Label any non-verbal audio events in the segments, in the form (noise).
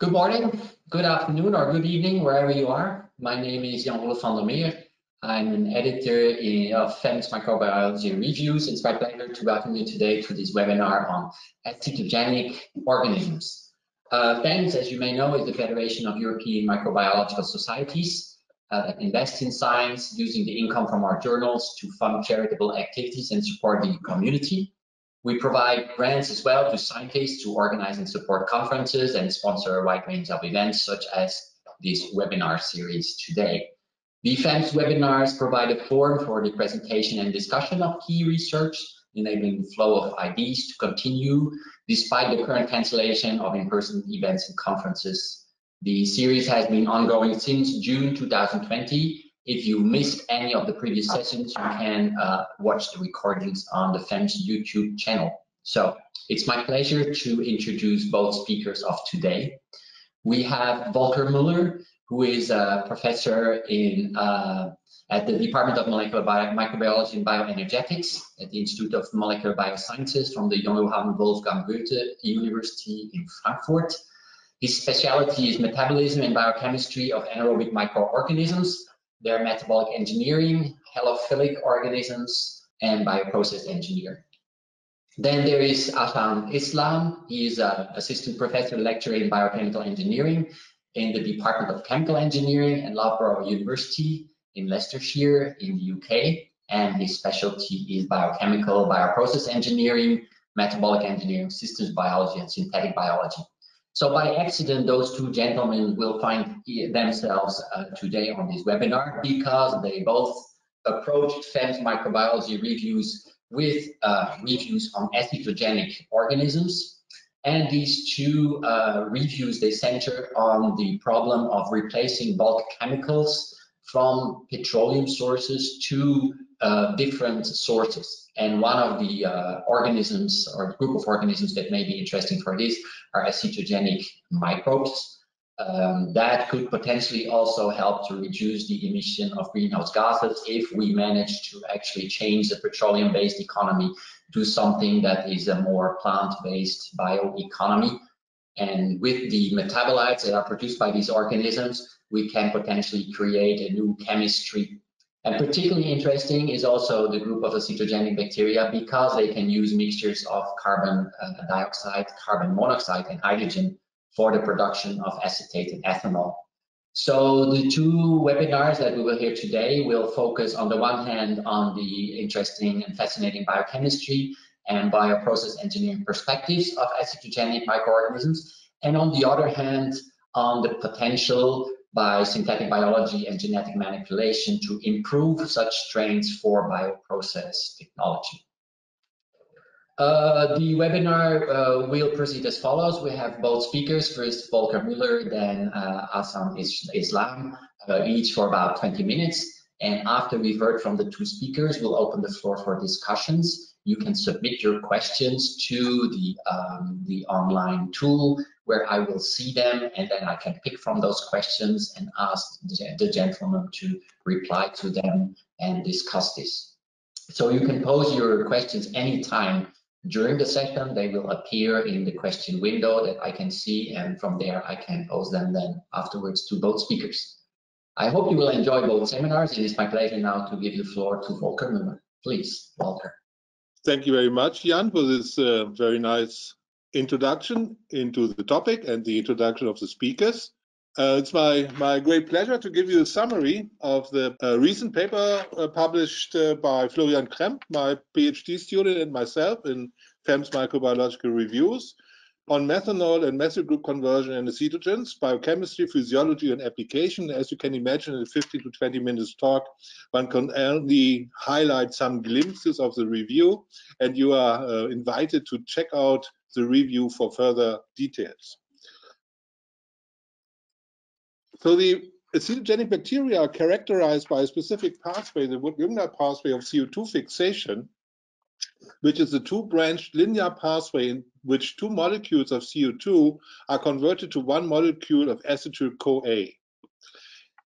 Good morning, good afternoon, or good evening, wherever you are. My name is Jan-Rolf van der Meer. I'm an editor in, of FEMS Microbiology Reviews. It's my pleasure to welcome you today to this webinar on acetogenic organisms. Uh, FEMS, as you may know, is the Federation of European Microbiological Societies uh, that invest in science using the income from our journals to fund charitable activities and support the community. We provide grants as well to scientists to organize and support conferences and sponsor a wide range of events such as this webinar series today. The FEMS webinars provide a forum for the presentation and discussion of key research, enabling the flow of ideas to continue despite the current cancellation of in-person events and conferences. The series has been ongoing since June 2020 if you missed any of the previous sessions, you can uh, watch the recordings on the FEMS YouTube channel. So it's my pleasure to introduce both speakers of today. We have Volker Müller, who is a professor in uh, at the Department of Molecular Bio Microbiology and Bioenergetics at the Institute of Molecular Biosciences from the Johann Wolfgang Goethe University in Frankfurt. His specialty is metabolism and biochemistry of anaerobic microorganisms, their metabolic engineering, halophilic organisms, and bioprocess engineer. Then there is Ahsan Islam. He is an assistant professor lecturer in biochemical engineering in the Department of Chemical Engineering at Loughborough University in Leicestershire in the UK. And his specialty is biochemical, bioprocess engineering, metabolic engineering, systems biology, and synthetic biology. So by accident, those two gentlemen will find themselves uh, today on this webinar because they both approached FEMS microbiology reviews with uh, reviews on acetogenic organisms. And these two uh, reviews, they center on the problem of replacing bulk chemicals from petroleum sources to uh, different sources. And one of the uh, organisms or group of organisms that may be interesting for this are acetogenic microbes. Um, that could potentially also help to reduce the emission of greenhouse gases if we manage to actually change the petroleum-based economy to something that is a more plant-based bioeconomy. And with the metabolites that are produced by these organisms, we can potentially create a new chemistry and particularly interesting is also the group of acetogenic bacteria because they can use mixtures of carbon uh, dioxide, carbon monoxide, and hydrogen for the production of acetate and ethanol. So the two webinars that we will hear today will focus on the one hand on the interesting and fascinating biochemistry and bioprocess engineering perspectives of acetogenic microorganisms, and on the other hand, on the potential by synthetic biology and genetic manipulation to improve such strains for bioprocess technology. Uh, the webinar uh, will proceed as follows. We have both speakers, first Volker Müller, then uh, Ahsan Islam, uh, each for about 20 minutes. And after we've heard from the two speakers, we'll open the floor for discussions. You can submit your questions to the, um, the online tool where I will see them and then I can pick from those questions and ask the gentleman to reply to them and discuss this. So you can pose your questions anytime during the session. They will appear in the question window that I can see and from there I can pose them then afterwards to both speakers. I hope you will enjoy both seminars. It is my pleasure now to give the floor to Volker Müller. Please, Volker. Thank you very much, Jan, for this uh, very nice introduction into the topic and the introduction of the speakers. Uh, it's my, my great pleasure to give you a summary of the uh, recent paper uh, published uh, by Florian Kremp, my PhD student, and myself in FEMS Microbiological Reviews on methanol and methyl group conversion and acetogens, biochemistry, physiology, and application. As you can imagine, in a 15 to 20 minutes talk, one can only highlight some glimpses of the review, and you are uh, invited to check out the review for further details. So the acetogenic bacteria are characterized by a specific pathway, the Wood-Jungner pathway of CO2 fixation, which is a two-branched linear pathway which two molecules of CO2 are converted to one molecule of acetyl-CoA.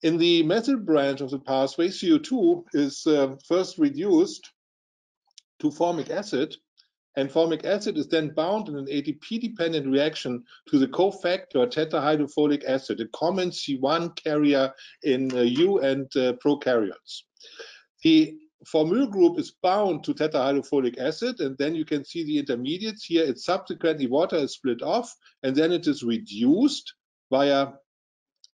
In the methyl branch of the pathway, CO2 is uh, first reduced to formic acid and formic acid is then bound in an ATP-dependent reaction to the cofactor tetrahydrofolic acid, a common C1 carrier in uh, eu and uh, prokaryotes. The formyl group is bound to tetrahydrofolic acid, and then you can see the intermediates here. It's subsequently water is split off, and then it is reduced via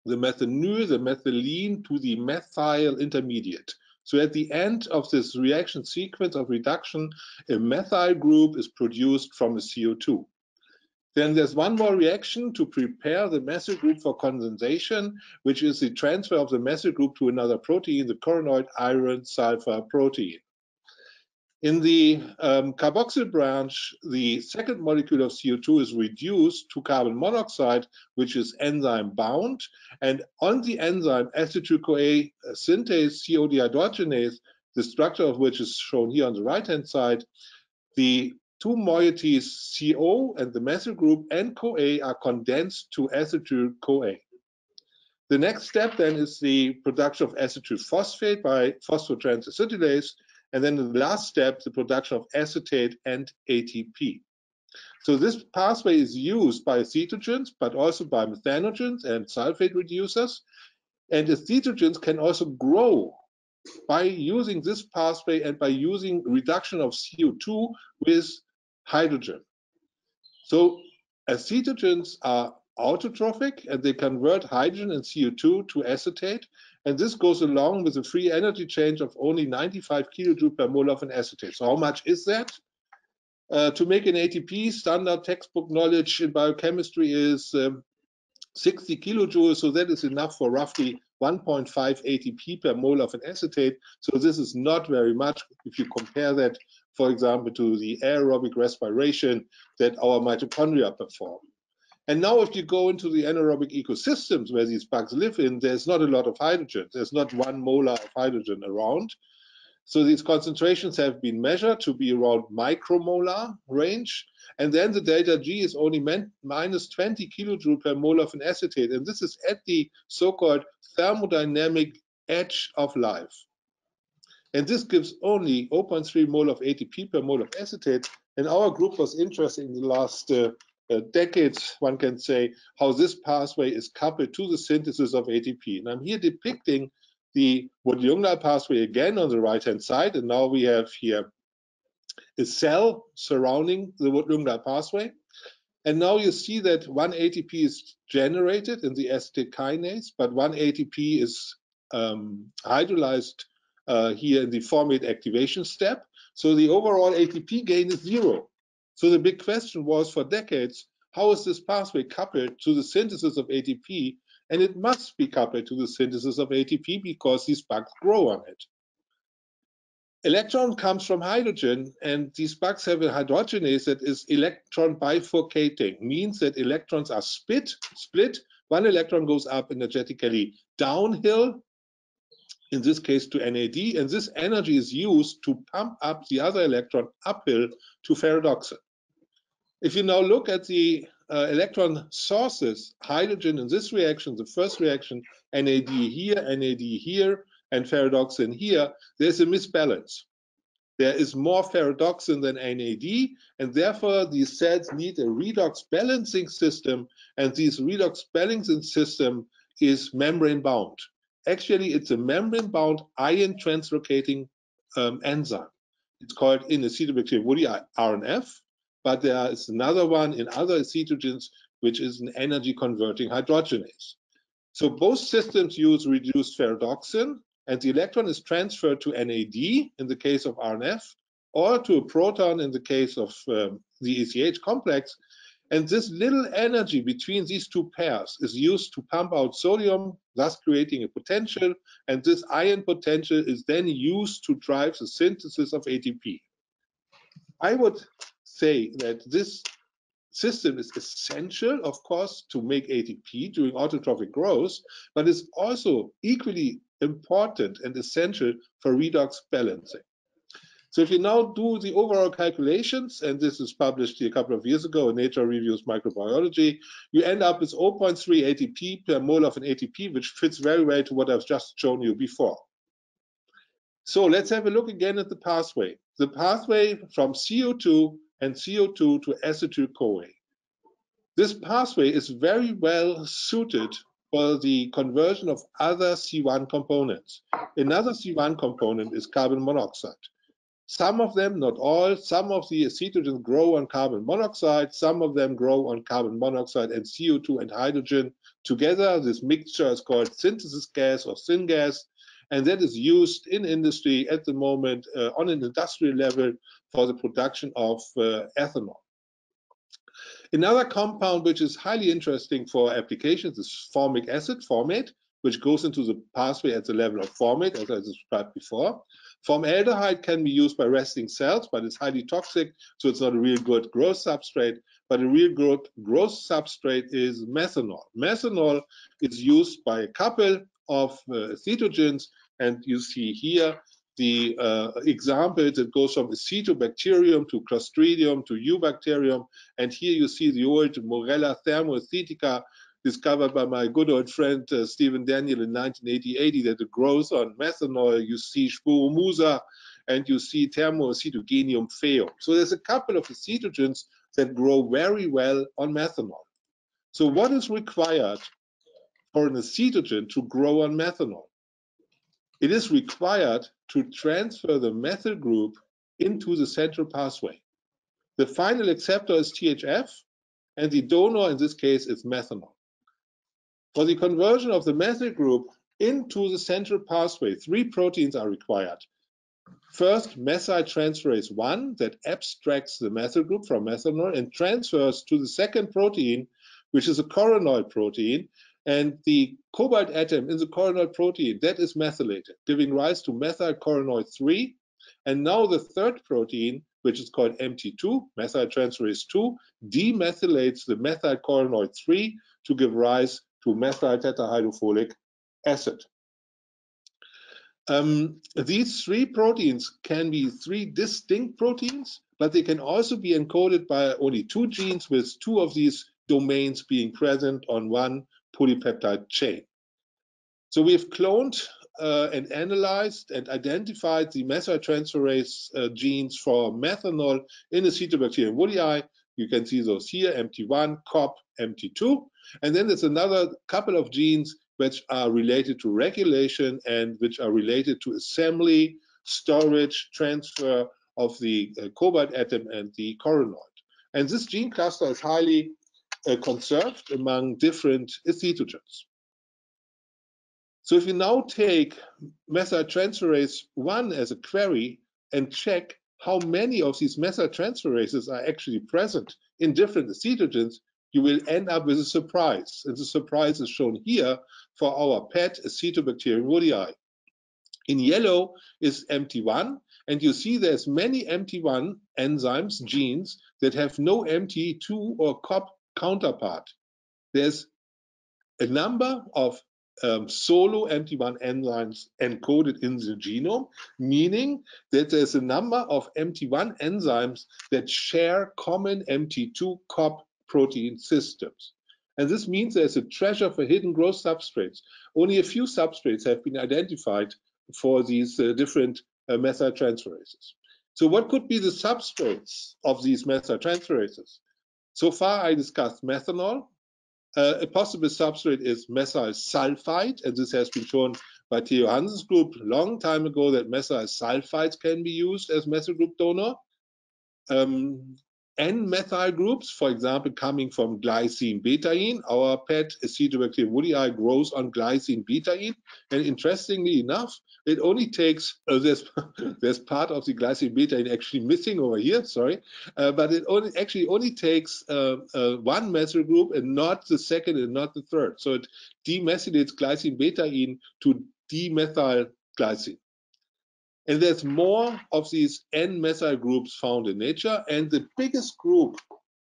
the methanol, the methylene to the methyl intermediate. So at the end of this reaction sequence of reduction, a methyl group is produced from the CO2. Then there's one more reaction to prepare the methyl group for condensation, which is the transfer of the methyl group to another protein, the coronoid iron sulfur protein. In the um, carboxyl branch, the second molecule of CO2 is reduced to carbon monoxide, which is enzyme bound. And on the enzyme acetyl-CoA synthase CO dehydrogenase, the structure of which is shown here on the right-hand side, the two moieties CO and the methyl group and CoA are condensed to acetyl-CoA. The next step then is the production of acetyl phosphate by phosphotransacetylase, and then the last step, the production of acetate and ATP. So this pathway is used by acetogens, but also by methanogens and sulfate reducers. And acetogens can also grow by using this pathway and by using reduction of CO2 with hydrogen. So acetogens are autotrophic and they convert hydrogen and CO2 to acetate. And this goes along with a free energy change of only 95 kilojoule per mole of an acetate. So how much is that? Uh, to make an ATP, standard textbook knowledge in biochemistry is um, 60 kilojoules. So that is enough for roughly 1.5 ATP per mole of an acetate. So this is not very much if you compare that, for example, to the aerobic respiration that our mitochondria perform. And now if you go into the anaerobic ecosystems where these bugs live in, there's not a lot of hydrogen. There's not one molar of hydrogen around. So these concentrations have been measured to be around micromolar range. And then the delta G is only minus 20 kilojoule per mole of an acetate. And this is at the so-called thermodynamic edge of life. And this gives only 0.3 mole of ATP per mole of acetate. And our group was interested in the last uh, uh, decades, one can say, how this pathway is coupled to the synthesis of ATP. And I'm here depicting the Wood-Ljungdahl pathway again on the right-hand side. And now we have here a cell surrounding the Wood-Ljungdahl pathway. And now you see that one ATP is generated in the acetate kinase, but one ATP is um, hydrolyzed uh, here in the formate activation step. So the overall ATP gain is zero. So the big question was for decades, how is this pathway coupled to the synthesis of ATP? And it must be coupled to the synthesis of ATP because these bugs grow on it. Electron comes from hydrogen, and these bugs have a hydrogenase that is electron bifurcating, means that electrons are split, split. One electron goes up energetically downhill, in this case to NAD, and this energy is used to pump up the other electron uphill to ferredoxin. If you now look at the uh, electron sources, hydrogen in this reaction, the first reaction, NAD here, NAD here, and ferredoxin here, there's a misbalance. There is more ferredoxin than NAD, and therefore these cells need a redox balancing system, and this redox balancing system is membrane bound. Actually, it's a membrane bound ion translocating um, enzyme. It's called in acetobacterium woody RNF, but there is another one in other acetogens, which is an energy converting hydrogenase. So both systems use reduced ferredoxin, and the electron is transferred to NAD in the case of RNF, or to a proton in the case of um, the ECH complex. And this little energy between these two pairs is used to pump out sodium, thus creating a potential. And this ion potential is then used to drive the synthesis of ATP. I would say that this system is essential, of course, to make ATP during autotrophic growth, but is also equally important and essential for redox balancing. So if you now do the overall calculations, and this is published a couple of years ago in Nature Reviews Microbiology, you end up with 0.3 ATP per mole of an ATP, which fits very well to what I've just shown you before. So let's have a look again at the pathway. The pathway from CO2 and CO2 to acetyl-CoA. This pathway is very well suited for the conversion of other C1 components. Another C1 component is carbon monoxide. Some of them, not all, some of the acetogens grow on carbon monoxide, some of them grow on carbon monoxide and CO2 and hydrogen together. This mixture is called synthesis gas or syngas, and that is used in industry at the moment uh, on an industrial level for the production of uh, ethanol. Another compound which is highly interesting for applications is formic acid, formate, which goes into the pathway at the level of formate, as I described before. Formaldehyde can be used by resting cells, but it's highly toxic, so it's not a real good growth substrate. But a real good growth substrate is methanol. Methanol is used by a couple of uh, acetogens, and you see here the uh, examples. It goes from acetobacterium to clostridium to eubacterium, and here you see the old Morella thermoacetica discovered by my good old friend uh, Stephen Daniel in 1980 that it grows on methanol. You see Sporomusa and you see thermoacetogenium pheo. So there's a couple of acetogens that grow very well on methanol. So what is required for an acetogen to grow on methanol? It is required to transfer the methyl group into the central pathway. The final acceptor is THF, and the donor in this case is methanol. For the conversion of the methyl group into the central pathway, three proteins are required. First, methyltransferase 1 that abstracts the methyl group from methanol and transfers to the second protein, which is a coronoid protein. And the cobalt atom in the coronoid protein, that is methylated, giving rise to methylcoronoid 3. And now the third protein, which is called MT2, methyltransferase 2, demethylates the methylcoronoid 3 to give rise to methyl tetrahydrofolic acid. Um, these three proteins can be three distinct proteins, but they can also be encoded by only two genes with two of these domains being present on one polypeptide chain. So we've cloned uh, and analyzed and identified the methyltransferase uh, genes for methanol in Acetobacterium woolii. You can see those here, MT1, COP, MT2. And then there's another couple of genes which are related to regulation and which are related to assembly, storage, transfer of the uh, cobalt atom and the coronoid. And this gene cluster is highly uh, conserved among different acetogens. So if you now take methyltransferase 1 as a query and check how many of these methyltransferases are actually present in different acetogens, you will end up with a surprise. And the surprise is shown here for our pet Acetobacterium woolii. In yellow is MT1, and you see there's many MT1 enzymes, genes, that have no MT2 or COP counterpart. There's a number of um, solo MT1 enzymes encoded in the genome, meaning that there's a number of MT1 enzymes that share common MT2 COP protein systems. And this means there's a treasure for hidden growth substrates. Only a few substrates have been identified for these uh, different uh, methyltransferases. So what could be the substrates of these methyltransferases? So far, I discussed methanol. Uh, a possible substrate is methyl sulfide, and this has been shown by Theo Hansen's group long time ago that methyl sulfides can be used as methyl group donor. Um, N-methyl groups, for example, coming from glycine betaine. Our pet Acetobacterium woolii grows on glycine betaine. And interestingly enough, it only takes, uh, there's, (laughs) there's part of the glycine betaine actually missing over here, sorry, uh, but it only actually only takes uh, uh one methyl group and not the second and not the third. So it demethylates glycine betaine to demethyl glycine. And there's more of these N-methyl groups found in nature. And the biggest group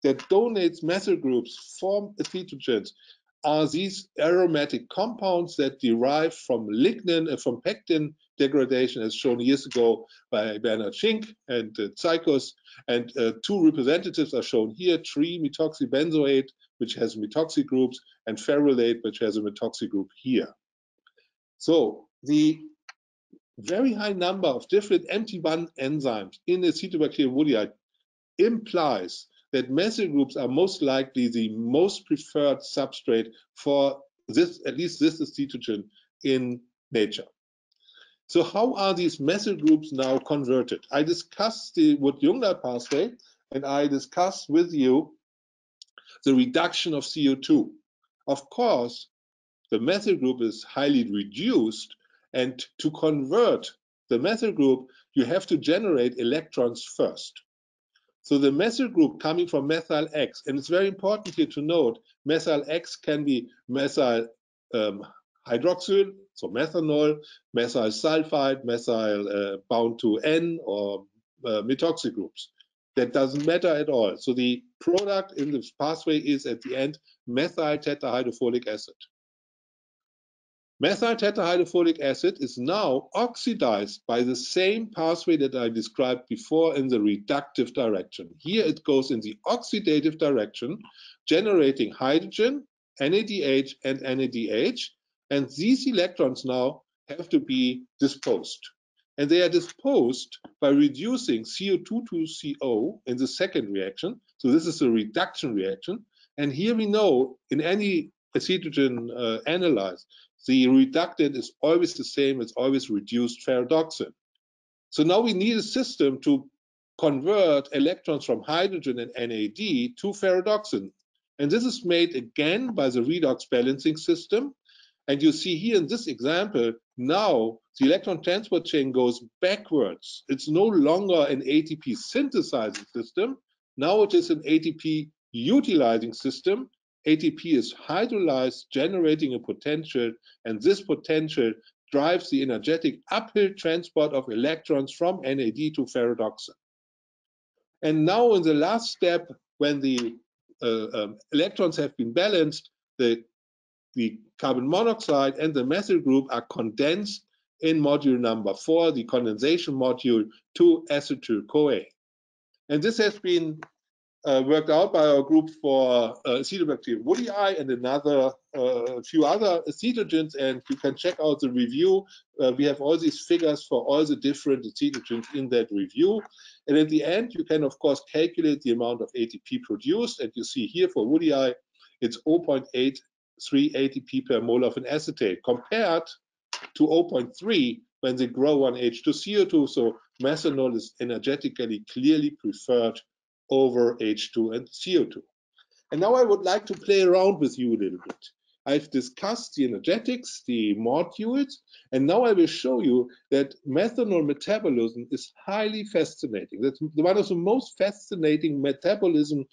that donates methyl groups from acetogens are these aromatic compounds that derive from lignin, and from pectin degradation, as shown years ago by Bernhard Schink and uh. And uh, two representatives are shown here, tri-methoxybenzoate, which has methoxy groups, and ferulate, which has a methoxy group here. So the very high number of different MT1 enzymes in Acetobacterium woolii implies that methyl groups are most likely the most preferred substrate for this, at least this acetogen in nature. So how are these methyl groups now converted? I discussed the Wood-Jungdahl pathway, and I discussed with you the reduction of CO2. Of course, the methyl group is highly reduced, and to convert the methyl group, you have to generate electrons first. So the methyl group coming from methyl X, and it's very important here to note, methyl X can be methyl um, hydroxyl, so methanol, methyl sulfide, methyl uh, bound to N or uh, methoxy groups. That doesn't matter at all. So the product in this pathway is at the end methyl tetrahydrofolic acid. Methyl acid is now oxidized by the same pathway that I described before in the reductive direction. Here it goes in the oxidative direction, generating hydrogen, NADH, and NADH. And these electrons now have to be disposed. And they are disposed by reducing CO2 to CO in the second reaction. So this is a reduction reaction. And here we know in any acetogen uh, analyzed, the reductant is always the same, it's always reduced ferredoxin. So now we need a system to convert electrons from hydrogen and NAD to ferredoxin. And this is made again by the redox balancing system. And you see here in this example, now the electron transport chain goes backwards. It's no longer an ATP synthesizing system. Now it is an ATP utilizing system ATP is hydrolyzed, generating a potential, and this potential drives the energetic uphill transport of electrons from NAD to ferredoxin. And now in the last step, when the uh, um, electrons have been balanced, the, the carbon monoxide and the methyl group are condensed in module number four, the condensation module, to acetyl-CoA. And this has been uh, worked out by our group for uh, Acetobacterium woodii and another uh, few other acetogens, and you can check out the review. Uh, we have all these figures for all the different acetogens in that review. And at the end, you can, of course, calculate the amount of ATP produced. And you see here for woodii, it's 0.83 ATP per mole of an acetate compared to 0.3 when they grow on H2CO2. So methanol is energetically clearly preferred over H2 and CO2. And now I would like to play around with you a little bit. I've discussed the energetics, the modules, and now I will show you that methanol metabolism is highly fascinating. That's one of the most fascinating metabolism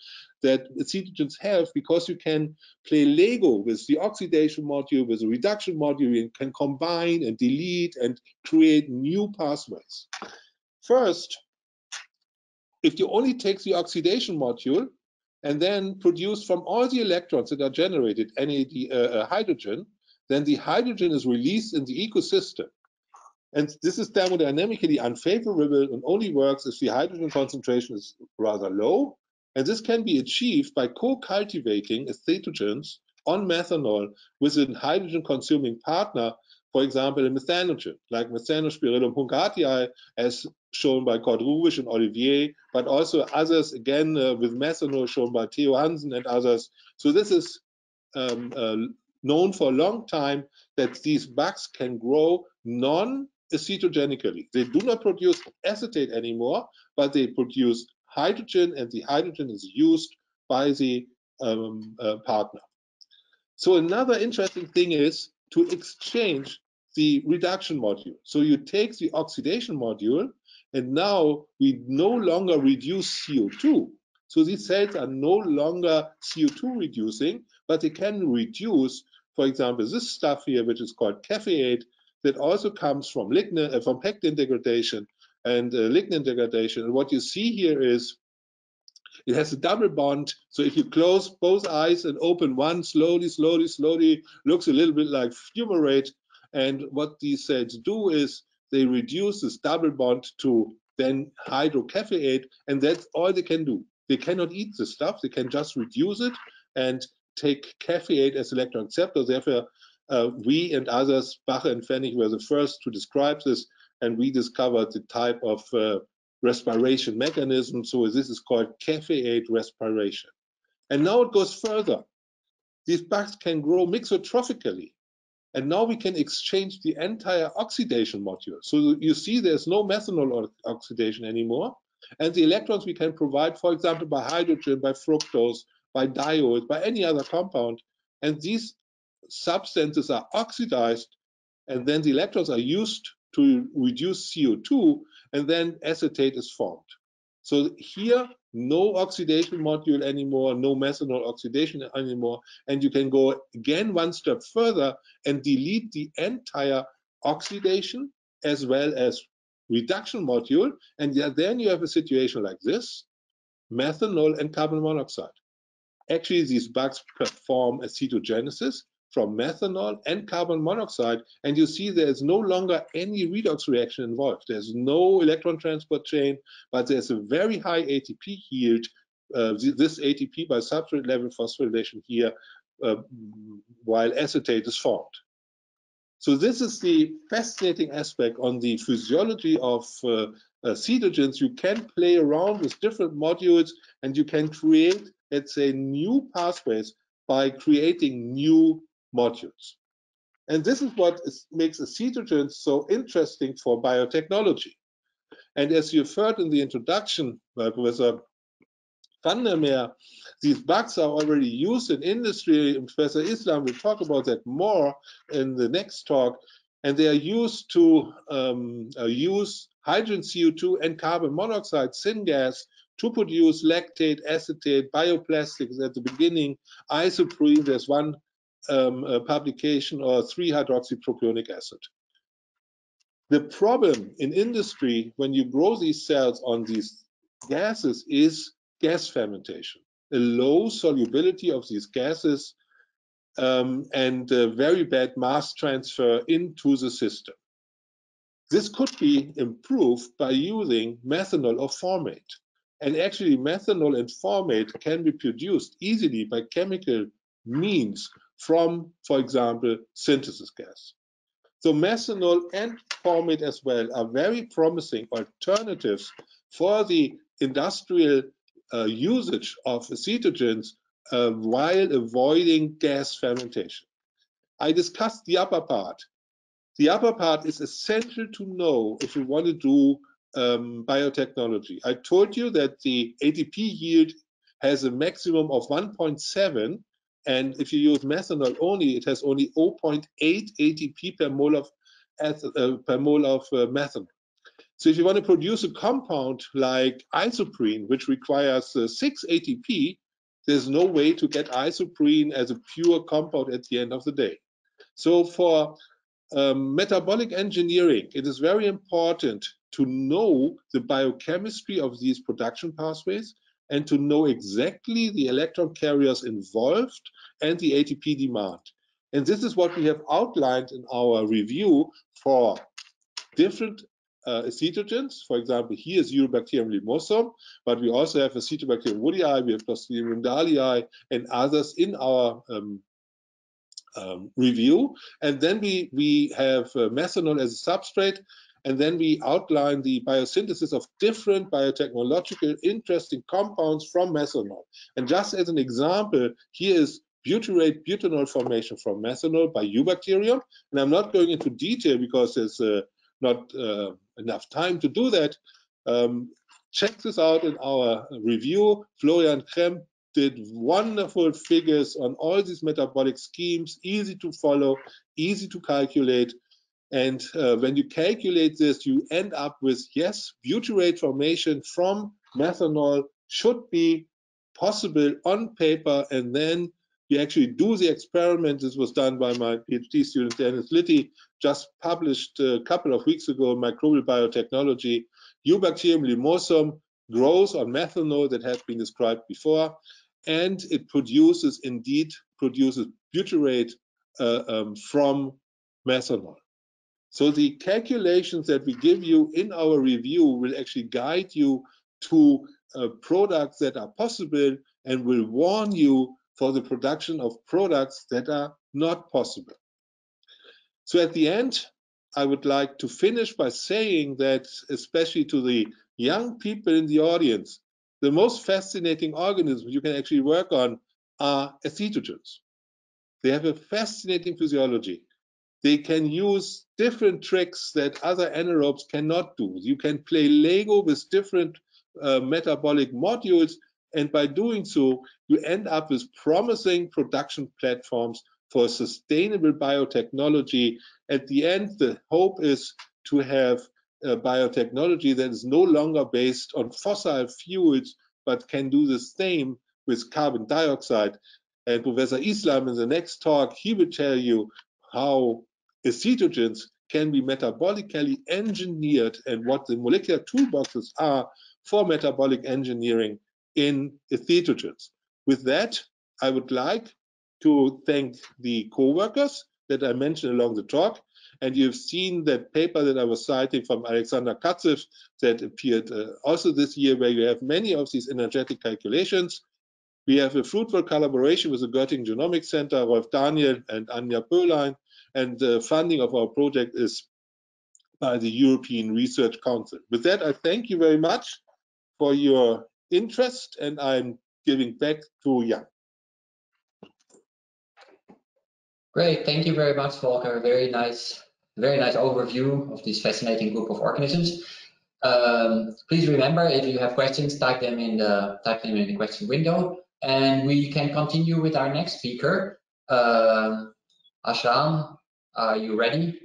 that acetogens have because you can play Lego with the oxidation module, with the reduction module, and can combine and delete and create new pathways. First, if you only take the oxidation module and then produce from all the electrons that are generated any uh, uh, hydrogen, then the hydrogen is released in the ecosystem. And this is thermodynamically unfavorable and only works if the hydrogen concentration is rather low. And this can be achieved by co-cultivating acetogens on methanol with a hydrogen-consuming partner for example, a methanogen, like Methanospirillum hungartii, as shown by Cord and Olivier, but also others, again, uh, with methanol shown by Theo Hansen and others. So this is um, uh, known for a long time that these bugs can grow non-acetogenically. They do not produce acetate anymore, but they produce hydrogen, and the hydrogen is used by the um, uh, partner. So another interesting thing is to exchange the reduction module. So you take the oxidation module, and now we no longer reduce CO2. So these cells are no longer CO2 reducing, but they can reduce, for example, this stuff here, which is called caffeate, that also comes from lignin, uh, from pectin degradation and uh, lignin degradation. And what you see here is it has a double bond. So if you close both eyes and open one slowly, slowly, slowly, looks a little bit like fumarate. And what these cells do is they reduce this double bond to then hydrocaffeate, and that's all they can do. They cannot eat the stuff, they can just reduce it and take caffeate as electron acceptor. Therefore, uh, we and others, Bach and Pfennig, were the first to describe this, and we discovered the type of uh, respiration mechanism. So this is called caffeate respiration. And now it goes further. These bugs can grow mixotrophically. And now we can exchange the entire oxidation module. So you see there's no methanol oxidation anymore. And the electrons we can provide, for example, by hydrogen, by fructose, by diode, by any other compound. And these substances are oxidized, and then the electrons are used to reduce CO2, and then acetate is formed. So here, no oxidation module anymore, no methanol oxidation anymore, and you can go again one step further and delete the entire oxidation as well as reduction module, and then you have a situation like this, methanol and carbon monoxide. Actually, these bugs perform acetogenesis, from methanol and carbon monoxide, and you see there's no longer any redox reaction involved. There's no electron transport chain, but there's a very high ATP yield. Uh, this ATP by substrate level phosphorylation here, uh, while acetate is formed. So this is the fascinating aspect on the physiology of uh, acetogens. You can play around with different modules and you can create, let's say, new pathways by creating new modules. And this is what is, makes acetogens so interesting for biotechnology. And as you've heard in the introduction by Professor Van der Meer, these bugs are already used in industry. Professor Islam will talk about that more in the next talk. And they are used to um, uh, use hydrogen CO2 and carbon monoxide syngas to produce lactate, acetate, bioplastics at the beginning, isoprene. There's one um, publication or 3-hydroxypropionic acid. The problem in industry when you grow these cells on these gases is gas fermentation, a low solubility of these gases um, and very bad mass transfer into the system. This could be improved by using methanol or formate. And actually, methanol and formate can be produced easily by chemical means from, for example, synthesis gas. So methanol and formate as well are very promising alternatives for the industrial uh, usage of acetogens uh, while avoiding gas fermentation. I discussed the upper part. The upper part is essential to know if you want to do um, biotechnology. I told you that the ATP yield has a maximum of 1.7 and if you use methanol only, it has only 0.8 ATP per mole of, uh, per mole of uh, methanol. So if you want to produce a compound like isoprene, which requires uh, 6 ATP, there's no way to get isoprene as a pure compound at the end of the day. So for um, metabolic engineering, it is very important to know the biochemistry of these production pathways and to know exactly the electron carriers involved and the ATP demand. And this is what we have outlined in our review for different uh, acetogens. For example, here is Urobacterium limosum, but we also have Acetobacterium woodii, we have Clostridium dallii, and others in our um, um, review. And then we, we have uh, methanol as a substrate, and then we outline the biosynthesis of different biotechnological interesting compounds from methanol. And just as an example, here is butyrate butanol formation from methanol by eubacterium. And I'm not going into detail because there's uh, not uh, enough time to do that. Um, check this out in our review. Florian Kremp did wonderful figures on all these metabolic schemes, easy to follow, easy to calculate. And uh, when you calculate this, you end up with, yes, butyrate formation from methanol should be possible on paper. And then you actually do the experiment. This was done by my PhD student, Dennis Litty, just published a couple of weeks ago in Microbial Biotechnology. Eubacterium limosum grows on methanol that has been described before, and it produces, indeed, produces butyrate uh, um, from methanol. So the calculations that we give you in our review will actually guide you to uh, products that are possible and will warn you for the production of products that are not possible. So at the end, I would like to finish by saying that, especially to the young people in the audience, the most fascinating organisms you can actually work on are acetogens. They have a fascinating physiology. They can use different tricks that other anaerobes cannot do. You can play Lego with different uh, metabolic modules, and by doing so, you end up with promising production platforms for sustainable biotechnology. At the end, the hope is to have a biotechnology that is no longer based on fossil fuels, but can do the same with carbon dioxide. And Professor Islam in the next talk, he will tell you how acetogens can be metabolically engineered and what the molecular toolboxes are for metabolic engineering in acetogens. With that, I would like to thank the co-workers that I mentioned along the talk. And you've seen that paper that I was citing from Alexander Katsev that appeared uh, also this year, where you have many of these energetic calculations. We have a fruitful collaboration with the Göttingen Genomics Center, Rolf Daniel and Anja Pöhlein, and the funding of our project is by the European Research Council. With that, I thank you very much for your interest, and I'm giving back to Jan. Great, thank you very much, Volker. Very nice, very nice overview of this fascinating group of organisms. Um, please remember, if you have questions, type them in the type them in the question window, and we can continue with our next speaker, um, Ashram. Are you ready?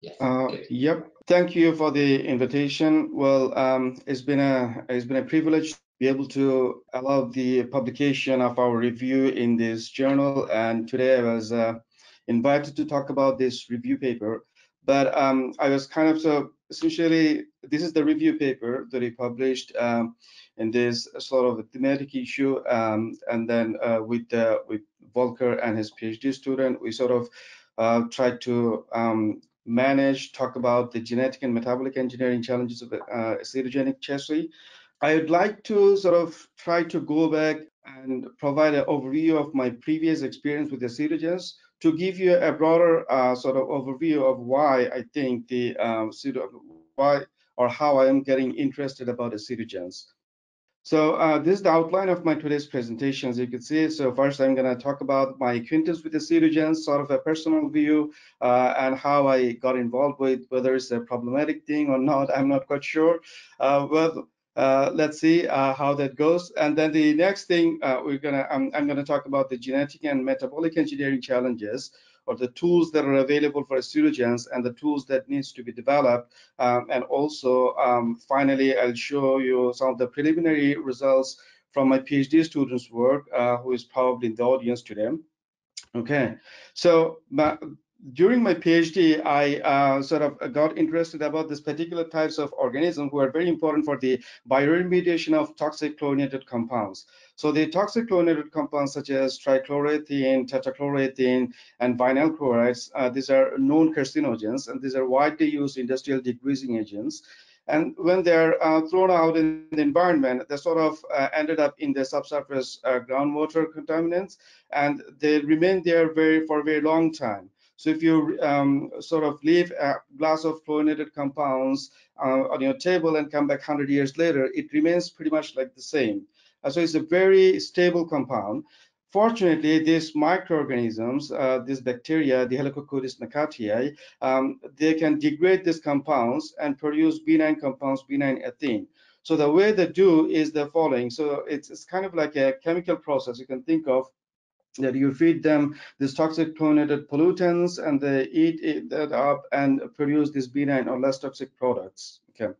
Yes. Uh, yep. Thank you for the invitation. Well, um, it's been a it's been a privilege to be able to allow the publication of our review in this journal. And today I was uh, invited to talk about this review paper. But um, I was kind of so essentially this is the review paper that he published um, in this sort of a thematic issue. Um, and then uh, with uh, with Volker and his PhD student, we sort of uh, tried to um, manage, talk about the genetic and metabolic engineering challenges of uh, acetogenic chassis. I would like to sort of try to go back and provide an overview of my previous experience with acetogens to give you a broader uh, sort of overview of why I think the um, why or how I am getting interested about acetogens. So uh, this is the outline of my today's presentation, as you can see. So first, I'm going to talk about my acquaintance with the acetogens, sort of a personal view, uh, and how I got involved with whether it's a problematic thing or not. I'm not quite sure. Uh, well, uh, let's see uh, how that goes. And then the next thing uh, we're gonna, I'm, I'm gonna talk about the genetic and metabolic engineering challenges or the tools that are available for acetogens and the tools that needs to be developed. Um, and also, um, finally, I'll show you some of the preliminary results from my PhD student's work, uh, who is probably in the audience today. Okay, so during my PhD, I uh, sort of got interested about this particular types of organisms who are very important for the bioremediation of toxic chlorinated compounds. So the toxic chlorinated compounds such as trichloroethene, tetrachloroethene, and vinyl chlorides, uh, these are known carcinogens, and these are widely used industrial degreasing agents. And when they're uh, thrown out in the environment, they sort of uh, ended up in the subsurface uh, groundwater contaminants, and they remain there very for a very long time. So if you um, sort of leave a glass of chlorinated compounds uh, on your table and come back 100 years later, it remains pretty much like the same. Uh, so it's a very stable compound. Fortunately, these microorganisms, uh, these bacteria, the Helicocodis nakatiae, um, they can degrade these compounds and produce benign compounds, benign ethene. So the way they do is the following. So it's, it's kind of like a chemical process you can think of that you feed them these toxic chlorinated pollutants and they eat that up and produce these benign or less toxic products okay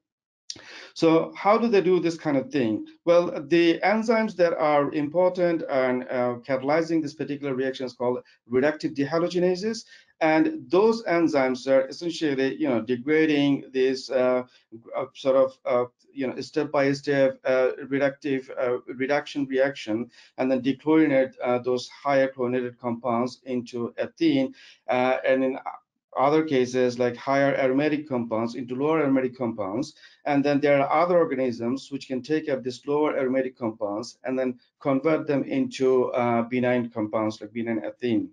so how do they do this kind of thing? Well, the enzymes that are important and uh, catalyzing this particular reaction is called reductive dehalogenases. And those enzymes are essentially, you know, degrading this uh, uh, sort of, uh, you know, step-by-step uh, reductive uh, reduction reaction, and then dechlorinate those higher chlorinated compounds into ethene. and in other cases like higher aromatic compounds into lower aromatic compounds. And then there are other organisms which can take up these lower aromatic compounds and then convert them into uh, benign compounds like benign ethene.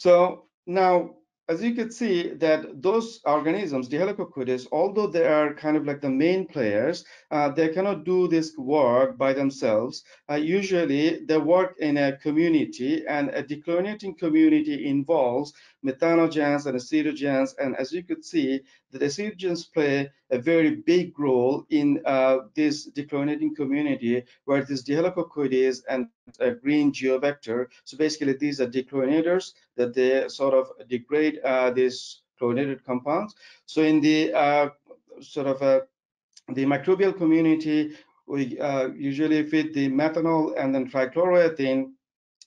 So now as you can see that those organisms, the helicocoides, although they are kind of like the main players, uh, they cannot do this work by themselves. Uh, usually they work in a community and a declinating community involves methanogens and acetogens. And as you could see, the acetogens play a very big role in uh, this declinating community where this dihelicocoides and a green geobacter. So basically these are declinators that they sort of degrade uh, these chlorinated compounds. So in the uh, sort of uh, the microbial community, we uh, usually feed the methanol and then trichloroethene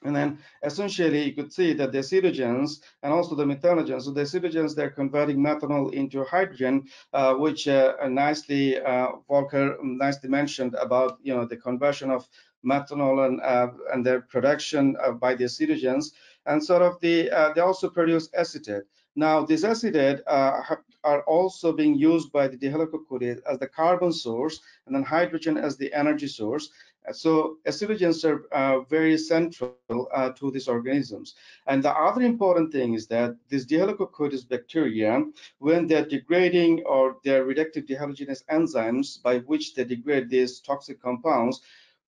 and then essentially you could see that the acetogens and also the methanogens, so the acetogens, they're converting methanol into hydrogen, uh, which uh, nicely, uh, Volker nicely mentioned about, you know, the conversion of methanol and, uh, and their production uh, by the acetogens. And sort of the, uh, they also produce acetate. Now, this acetate are also being used by the dihelicocoides as the carbon source and then hydrogen as the energy source. So acetogens are uh, very central uh, to these organisms. And the other important thing is that these dihelicocoides bacteria, when they're degrading or they're reductive dehalogenase enzymes by which they degrade these toxic compounds,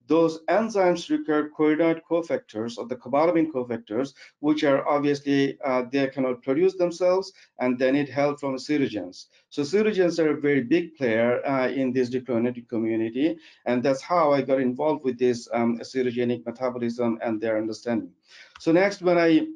those enzymes require chorionoid cofactors or the cobalamin cofactors, which are obviously uh, they cannot produce themselves and they need help from acetogens. So acetogens are a very big player uh, in this declinating community, and that's how I got involved with this um, metabolism and their understanding. So next, when I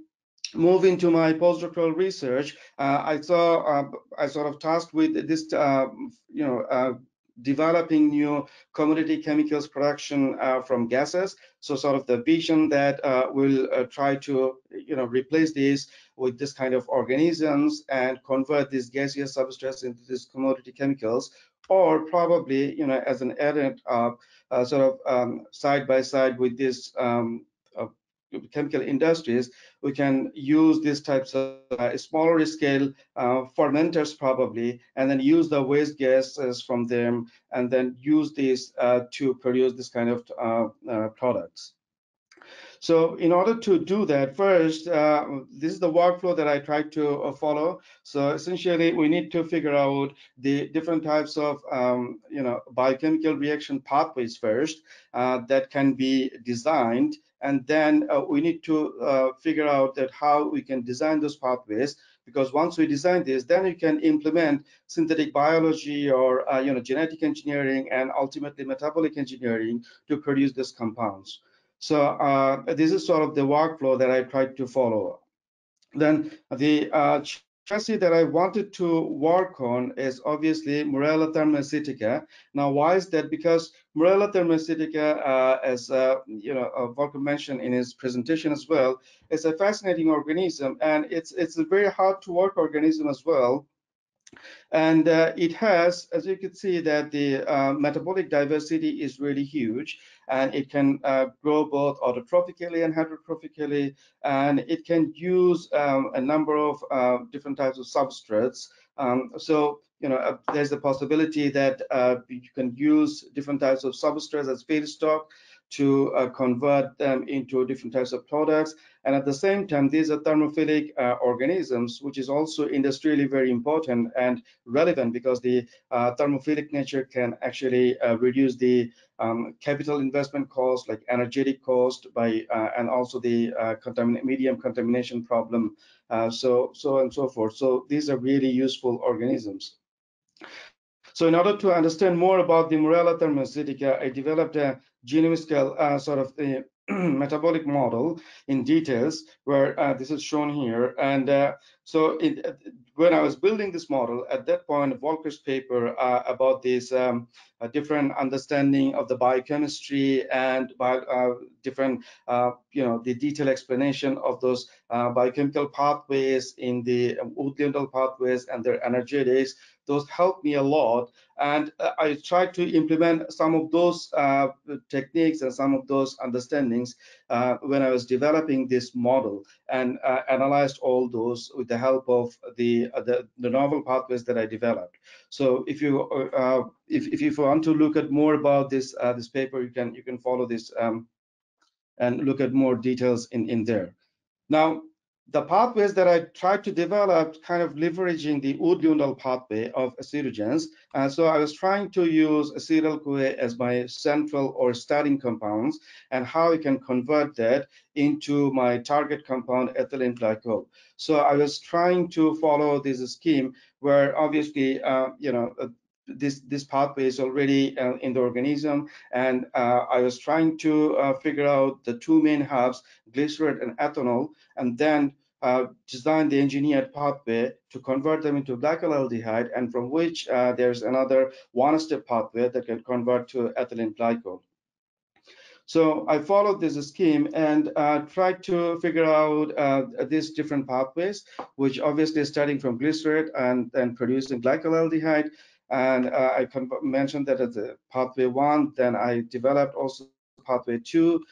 move into my postdoctoral research, uh, I saw uh, I sort of tasked with this, uh, you know, uh, developing new commodity chemicals production uh, from gases. So sort of the vision that uh, will uh, try to, you know, replace these with this kind of organisms and convert these gaseous substrates into these commodity chemicals, or probably, you know, as an added uh, sort of um, side by side with this um, chemical industries, we can use these types of uh, smaller scale uh, fermenters probably, and then use the waste gases from them, and then use these uh, to produce this kind of uh, uh, products. So in order to do that, first, uh, this is the workflow that I try to uh, follow. So essentially, we need to figure out the different types of, um, you know, biochemical reaction pathways first uh, that can be designed. And then uh, we need to uh, figure out that how we can design those pathways because once we design this, then you can implement synthetic biology or uh, you know genetic engineering and ultimately metabolic engineering to produce these compounds. So uh, this is sort of the workflow that I tried to follow. Then the uh, chassis that I wanted to work on is obviously Morella thermoacetica. Now, why is that? Because Morella thermoacetica, uh, as uh, you know, uh, Volker mentioned in his presentation as well, is a fascinating organism, and it's it's a very hard to work organism as well. And uh, it has, as you can see, that the uh, metabolic diversity is really huge, and it can uh, grow both autotrophically and heterotrophically, and it can use um, a number of uh, different types of substrates. Um, so, you know, uh, there's a possibility that uh, you can use different types of substrates as feedstock to convert them into different types of products. And at the same time, these are thermophilic uh, organisms, which is also industrially very important and relevant because the uh, thermophilic nature can actually uh, reduce the um, capital investment cost, like energetic cost, by uh, and also the uh, contamin medium contamination problem, uh, so so and so forth. So these are really useful organisms. So in order to understand more about the Morella thermoacetica, I developed a genome scale uh, sort of the (clears throat) metabolic model in details where uh, this is shown here. And uh, so uh, when I was building this model, at that point, Volker's paper uh, about this um, different understanding of the biochemistry and bio, uh, different, uh, you know, the detailed explanation of those biochemical pathways in the Wood-Lindahl pathways and their energetics. Those helped me a lot. And uh, i tried to implement some of those uh, techniques and some of those understandings uh, when i was developing this model and uh, analyzed all those with the help of the, uh, the, the novel pathways that i developed. So if you uh, if, if you want to look at more about this this paper you can you can follow this um, and look at more details in in there. Now the pathways that I tried to develop, kind of leveraging the Wood-Ljungdahl pathway of acetogens. Uh, so I was trying to use acetyl-CoA as my central or starting compounds and how I can convert that into my target compound ethylene glycol. So I was trying to follow this scheme where obviously, uh, you know, uh, this this pathway is already uh, in the organism and uh, I was trying to uh, figure out the two main hubs glycerate and ethanol and then uh, design the engineered pathway to convert them into glycolaldehyde and from which uh, there's another one-step pathway that can convert to ethylene glycol. So I followed this scheme and uh, tried to figure out uh, these different pathways, which obviously starting from glycerate and then producing glycolaldehyde. And uh, I mentioned that as a pathway one, then I developed also pathway two,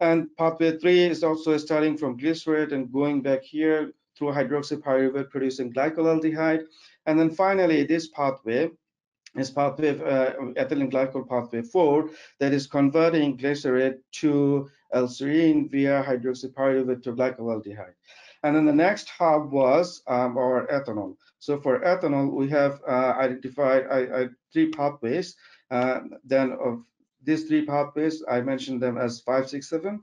and pathway three is also starting from glycerate and going back here through hydroxypyruvate producing glycolaldehyde. And then finally, this pathway is pathway uh, ethylene glycol pathway 4 that is converting glycerate to L-serine via hydroxypyruvate to glycolaldehyde. And then the next hub was um, our ethanol. So for ethanol, we have uh, identified uh, three pathways. Uh, then of these three pathways, I mentioned them as five, six, seven.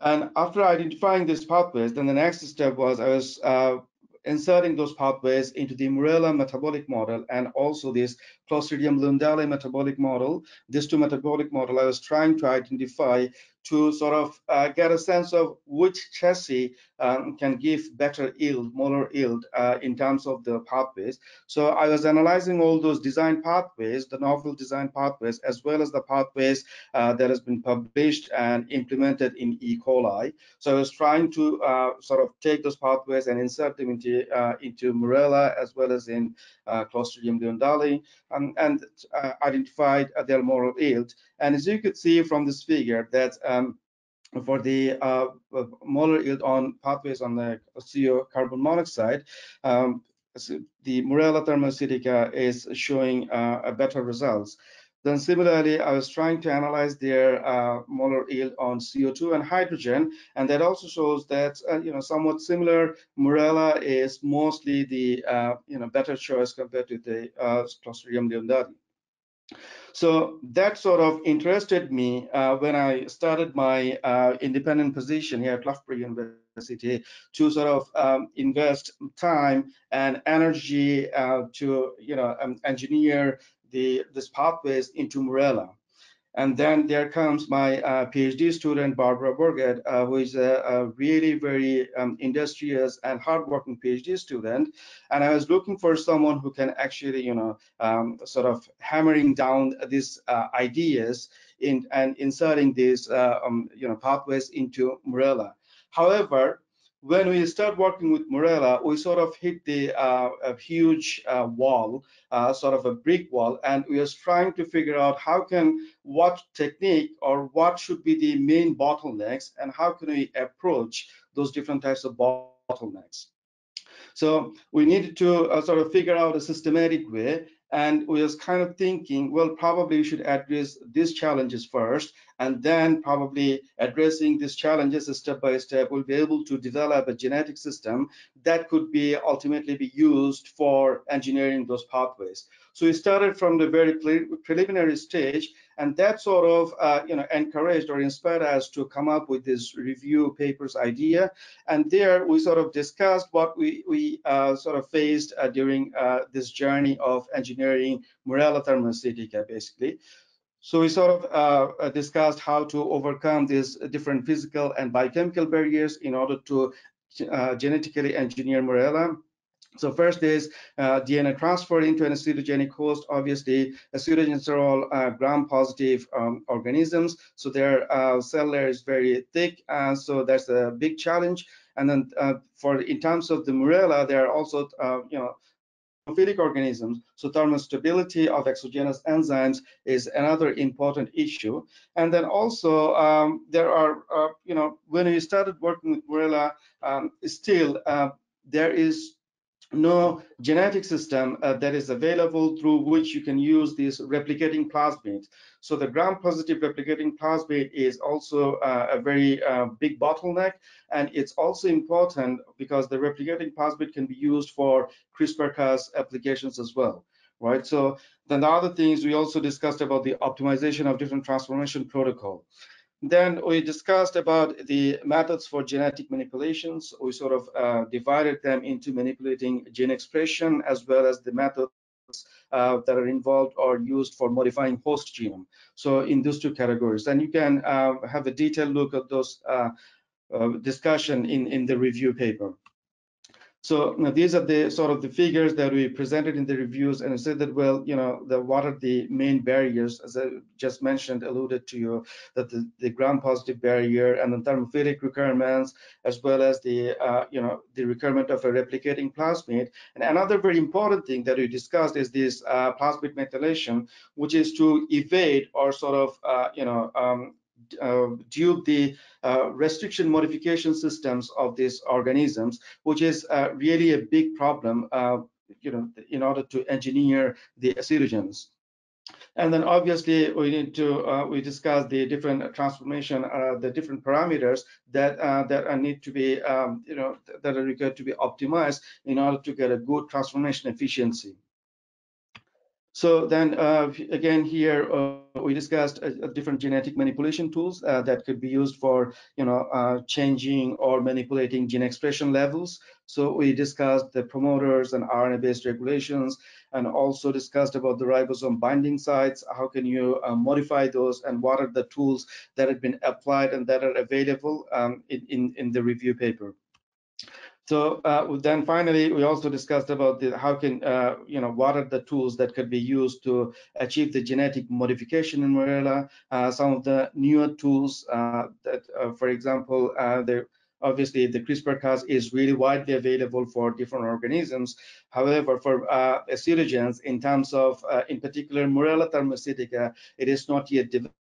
And after identifying these pathways, then the next step was I was uh, inserting those pathways into the Morella metabolic model and also this Clostridium lundale metabolic model. These two metabolic model I was trying to identify to sort of uh, get a sense of which chassis um, can give better yield, molar yield uh, in terms of the pathways. So I was analyzing all those design pathways, the novel design pathways, as well as the pathways uh, that has been published and implemented in E. coli. So I was trying to uh, sort of take those pathways and insert them into uh, into Morella as well as in uh, Clostridium lundale and identified their molar yield. And as you could see from this figure that um, for the uh, molar yield on pathways on the CO carbon monoxide, um, the Morella thermoacetica is showing uh, better results. Then similarly, I was trying to analyze their uh, molar yield on CO2 and hydrogen, and that also shows that uh, you know somewhat similar. Morella is mostly the uh, you know better choice compared to the uh, Clostridium lundale. So that sort of interested me uh, when I started my uh, independent position here at Loughborough University to sort of um, invest time and energy uh, to, you know, um, engineer the this pathways into Morella. And then there comes my uh, PhD student, Barbara Bourget, uh, who is a, a really very um, industrious and hardworking PhD student. And I was looking for someone who can actually, you know, um, sort of hammering down these uh, ideas in, and inserting these, uh, um, you know, pathways into Morella. However, when we start working with Morella, we sort of hit the uh, a huge uh, wall, uh, sort of a brick wall, and we are trying to figure out how can what technique or what should be the main bottlenecks, and how can we approach those different types of bottlenecks. So we needed to uh, sort of figure out a systematic way and we was kind of thinking, well, probably we should address these challenges first, and then probably addressing these challenges step by step, we'll be able to develop a genetic system that could be ultimately be used for engineering those pathways. So we started from the very pre preliminary stage, and that sort of uh, you know encouraged or inspired us to come up with this review papers idea. And there we sort of discussed what we we uh, sort of faced uh, during uh, this journey of engineering Morella thermoacetica, basically. So we sort of uh, discussed how to overcome these different physical and biochemical barriers in order to uh, genetically engineer Morella. So first is uh, DNA transfer into an acetogenic host. Obviously, acetogens are all uh, gram-positive um, organisms, so their uh, cell layer is very thick, so that's a big challenge. And then uh, for in terms of the Morella, there are also uh, you know thermophilic organisms, so thermal stability of exogenous enzymes is another important issue. And then also um, there are, uh, you know, when we started working with Morella, um, still uh, there is no genetic system uh, that is available through which you can use this replicating plasmid. So the gram-positive replicating plasmid is also uh, a very uh, big bottleneck, and it's also important because the replicating plasmid can be used for CRISPR-Cas applications as well, right? So then the other things we also discussed about the optimization of different transformation protocol. Then we discussed about the methods for genetic manipulations. We sort of uh, divided them into manipulating gene expression as well as the methods uh, that are involved or used for modifying host genome. So in those two categories, and you can uh, have a detailed look at those uh, uh, discussion in, in the review paper. So these are the sort of the figures that we presented in the reviews and said that, well, you know, the, what are the main barriers, as I just mentioned, alluded to you, that the, the gram-positive barrier and the thermophilic requirements, as well as the, uh, you know, the requirement of a replicating plasmid. And another very important thing that we discussed is this uh, plasmid methylation, which is to evade or sort of, uh, you know, um, uh, dupe the uh, restriction modification systems of these organisms, which is uh, really a big problem, uh, you know, in order to engineer the acetogens. And then obviously we need to uh, we discuss the different transformation, uh, the different parameters that that are need to be um, you know that are required to be optimized in order to get a good transformation efficiency. So then uh, again here uh, we discussed uh, different genetic manipulation tools uh, that could be used for you know uh, changing or manipulating gene expression levels. So we discussed the promoters and RNA-based regulations and also discussed about the ribosome binding sites. How can you uh, modify those and what are the tools that have been applied and that are available um, in, in, in the review paper. So uh, then finally, we also discussed about the, how can, uh, you know, what are the tools that could be used to achieve the genetic modification in Morella. Uh, some of the newer tools uh, that, uh, for example, uh, the obviously the CRISPR-Cas is really widely available for different organisms. However, for uh, in terms of, in particular, Morella thermoacidica, it is not yet developed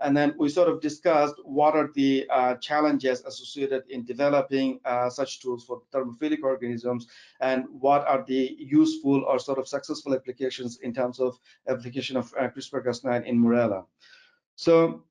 and then we sort of discussed what are the uh, challenges associated in developing uh, such tools for thermophilic organisms and what are the useful or sort of successful applications in terms of application of uh, CRISPR-Cas9 in Morella. So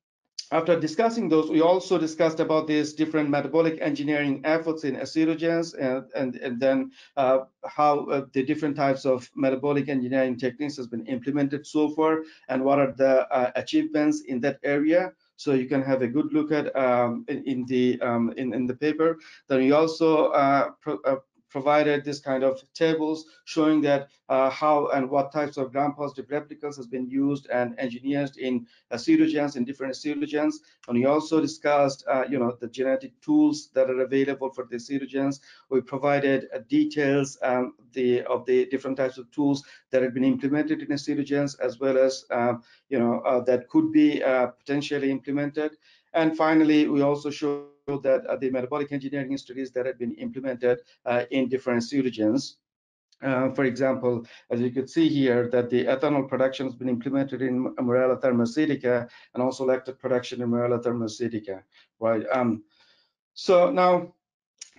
after discussing those, we also discussed about these different metabolic engineering efforts in acetogens and, and, and then uh, how uh, the different types of metabolic engineering techniques has been implemented so far and what are the uh, achievements in that area. So you can have a good look at um, in, in, the um, in, in the paper. Then we also uh, uh, provided this kind of tables showing that uh, how and what types of gram-positive replicas has been used and engineered in acetogens, in different acetogens. And we also discussed, uh, you know, the genetic tools that are available for the acetogens. We provided uh, details um, the, of the different types of tools that have been implemented in acetogens, as well as, uh, you know, uh, that could be uh, potentially implemented. And finally, we also showed that uh, the metabolic engineering studies that have been implemented uh, in different pseudogens Uh, for example, as you could see here, that the ethanol production has been implemented in Morella thermoacidica and also lactate production in Morella thermoacidica, right? Um, so now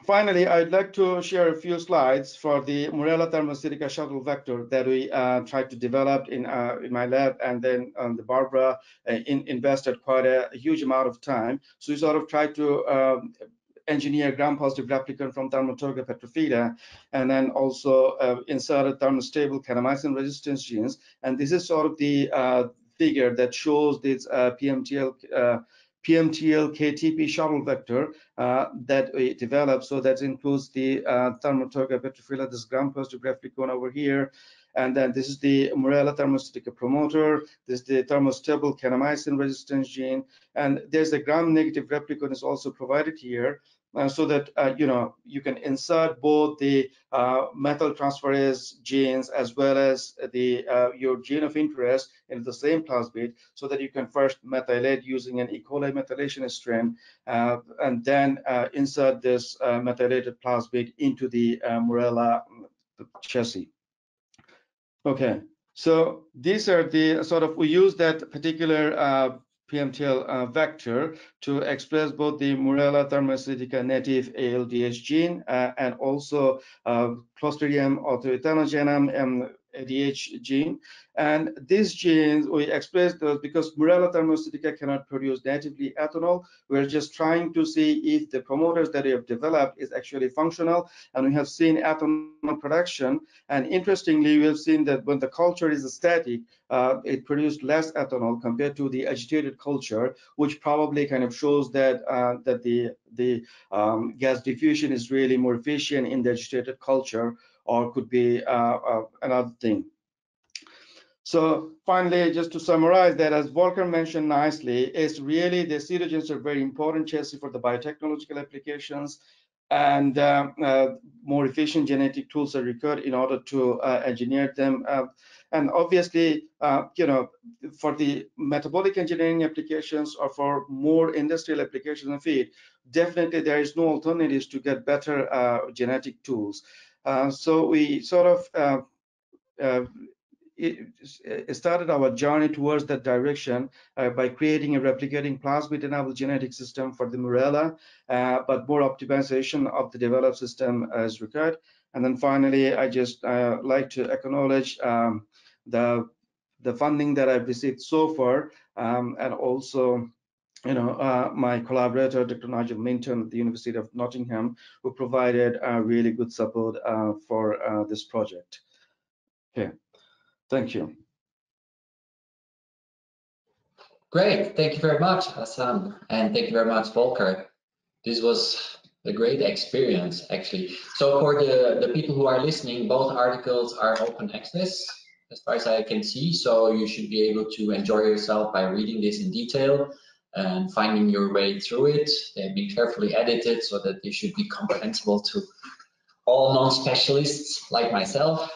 finally, I'd like to share a few slides for the Morella thermoacidica shuttle vector that we uh, tried to develop in, uh, in my lab, and then um, the Barbara uh, in, invested quite a, a, huge amount of time. So we sort of tried to um, engineer gram-positive replicant from Thermotoga petrofila, and then also uh, inserted thermostable kanamycin resistance genes. And this is sort of the uh, figure that shows this uh, PMTL PMTL KTP shuttle vector uh, that we developed. So that includes the uh, Thermotoga petrofila, this gram-positive replicon over here. And then this is the Morella thermostatic promoter. This is the thermostable kanamycin resistance gene. And there's a gram-negative replicon is also provided here so that uh, you know you can insert both the uh, methyl transferase genes as well as the uh, your gene of interest in the same plasmid so that you can first methylate using an E. coli methylation strain uh, and then uh, insert this methylated plasmid into the Morella chassis. Okay, so these are the sort of we use that particular PMTL uh, vector to express both the Morella thermocytica native ALDH gene uh, and also uh, Clostridium autoethanogenum um, ADH gene. And these genes, we express those because Morella thermocytica cannot produce natively ethanol. We're just trying to see if the promoters that we have developed is actually functional. And we have seen ethanol production. And interestingly, we have seen that when the culture is static, uh, it produced less ethanol compared to the agitated culture, which probably kind of shows that uh, that the the um, gas diffusion is really more efficient in the agitated culture or could be uh, uh, another thing. So finally, just to summarize that, as Volker mentioned nicely, it's really the pseudogenes are very important chassis for the biotechnological applications and uh, uh, more efficient genetic tools are required in order to uh, engineer them. Uh, and obviously, you know, for the metabolic engineering applications or for more industrial applications of feed, definitely there is no alternatives to get better genetic tools. Uh, so we sort of uh, uh, it started our journey towards that direction uh, by creating a replicating plasmid-enabled genetic system for the Morella, uh, but more optimization of the developed system is required. And then finally, I just uh, like to acknowledge um, the the funding that I've received so far, um, and also you know, uh, my collaborator, Dr. Nigel Minton at the University of Nottingham, who provided uh, really good support uh, for uh, this project. Okay, thank you. Great, thank you very much, Hassan, and thank you very much, Volker. This was a great experience, actually. So for the, the people who are listening, both articles are open access, as far as I can see, so you should be able to enjoy yourself by reading this in detail and finding your way through it. They've been carefully edited so that they should be comprehensible to all non-specialists like myself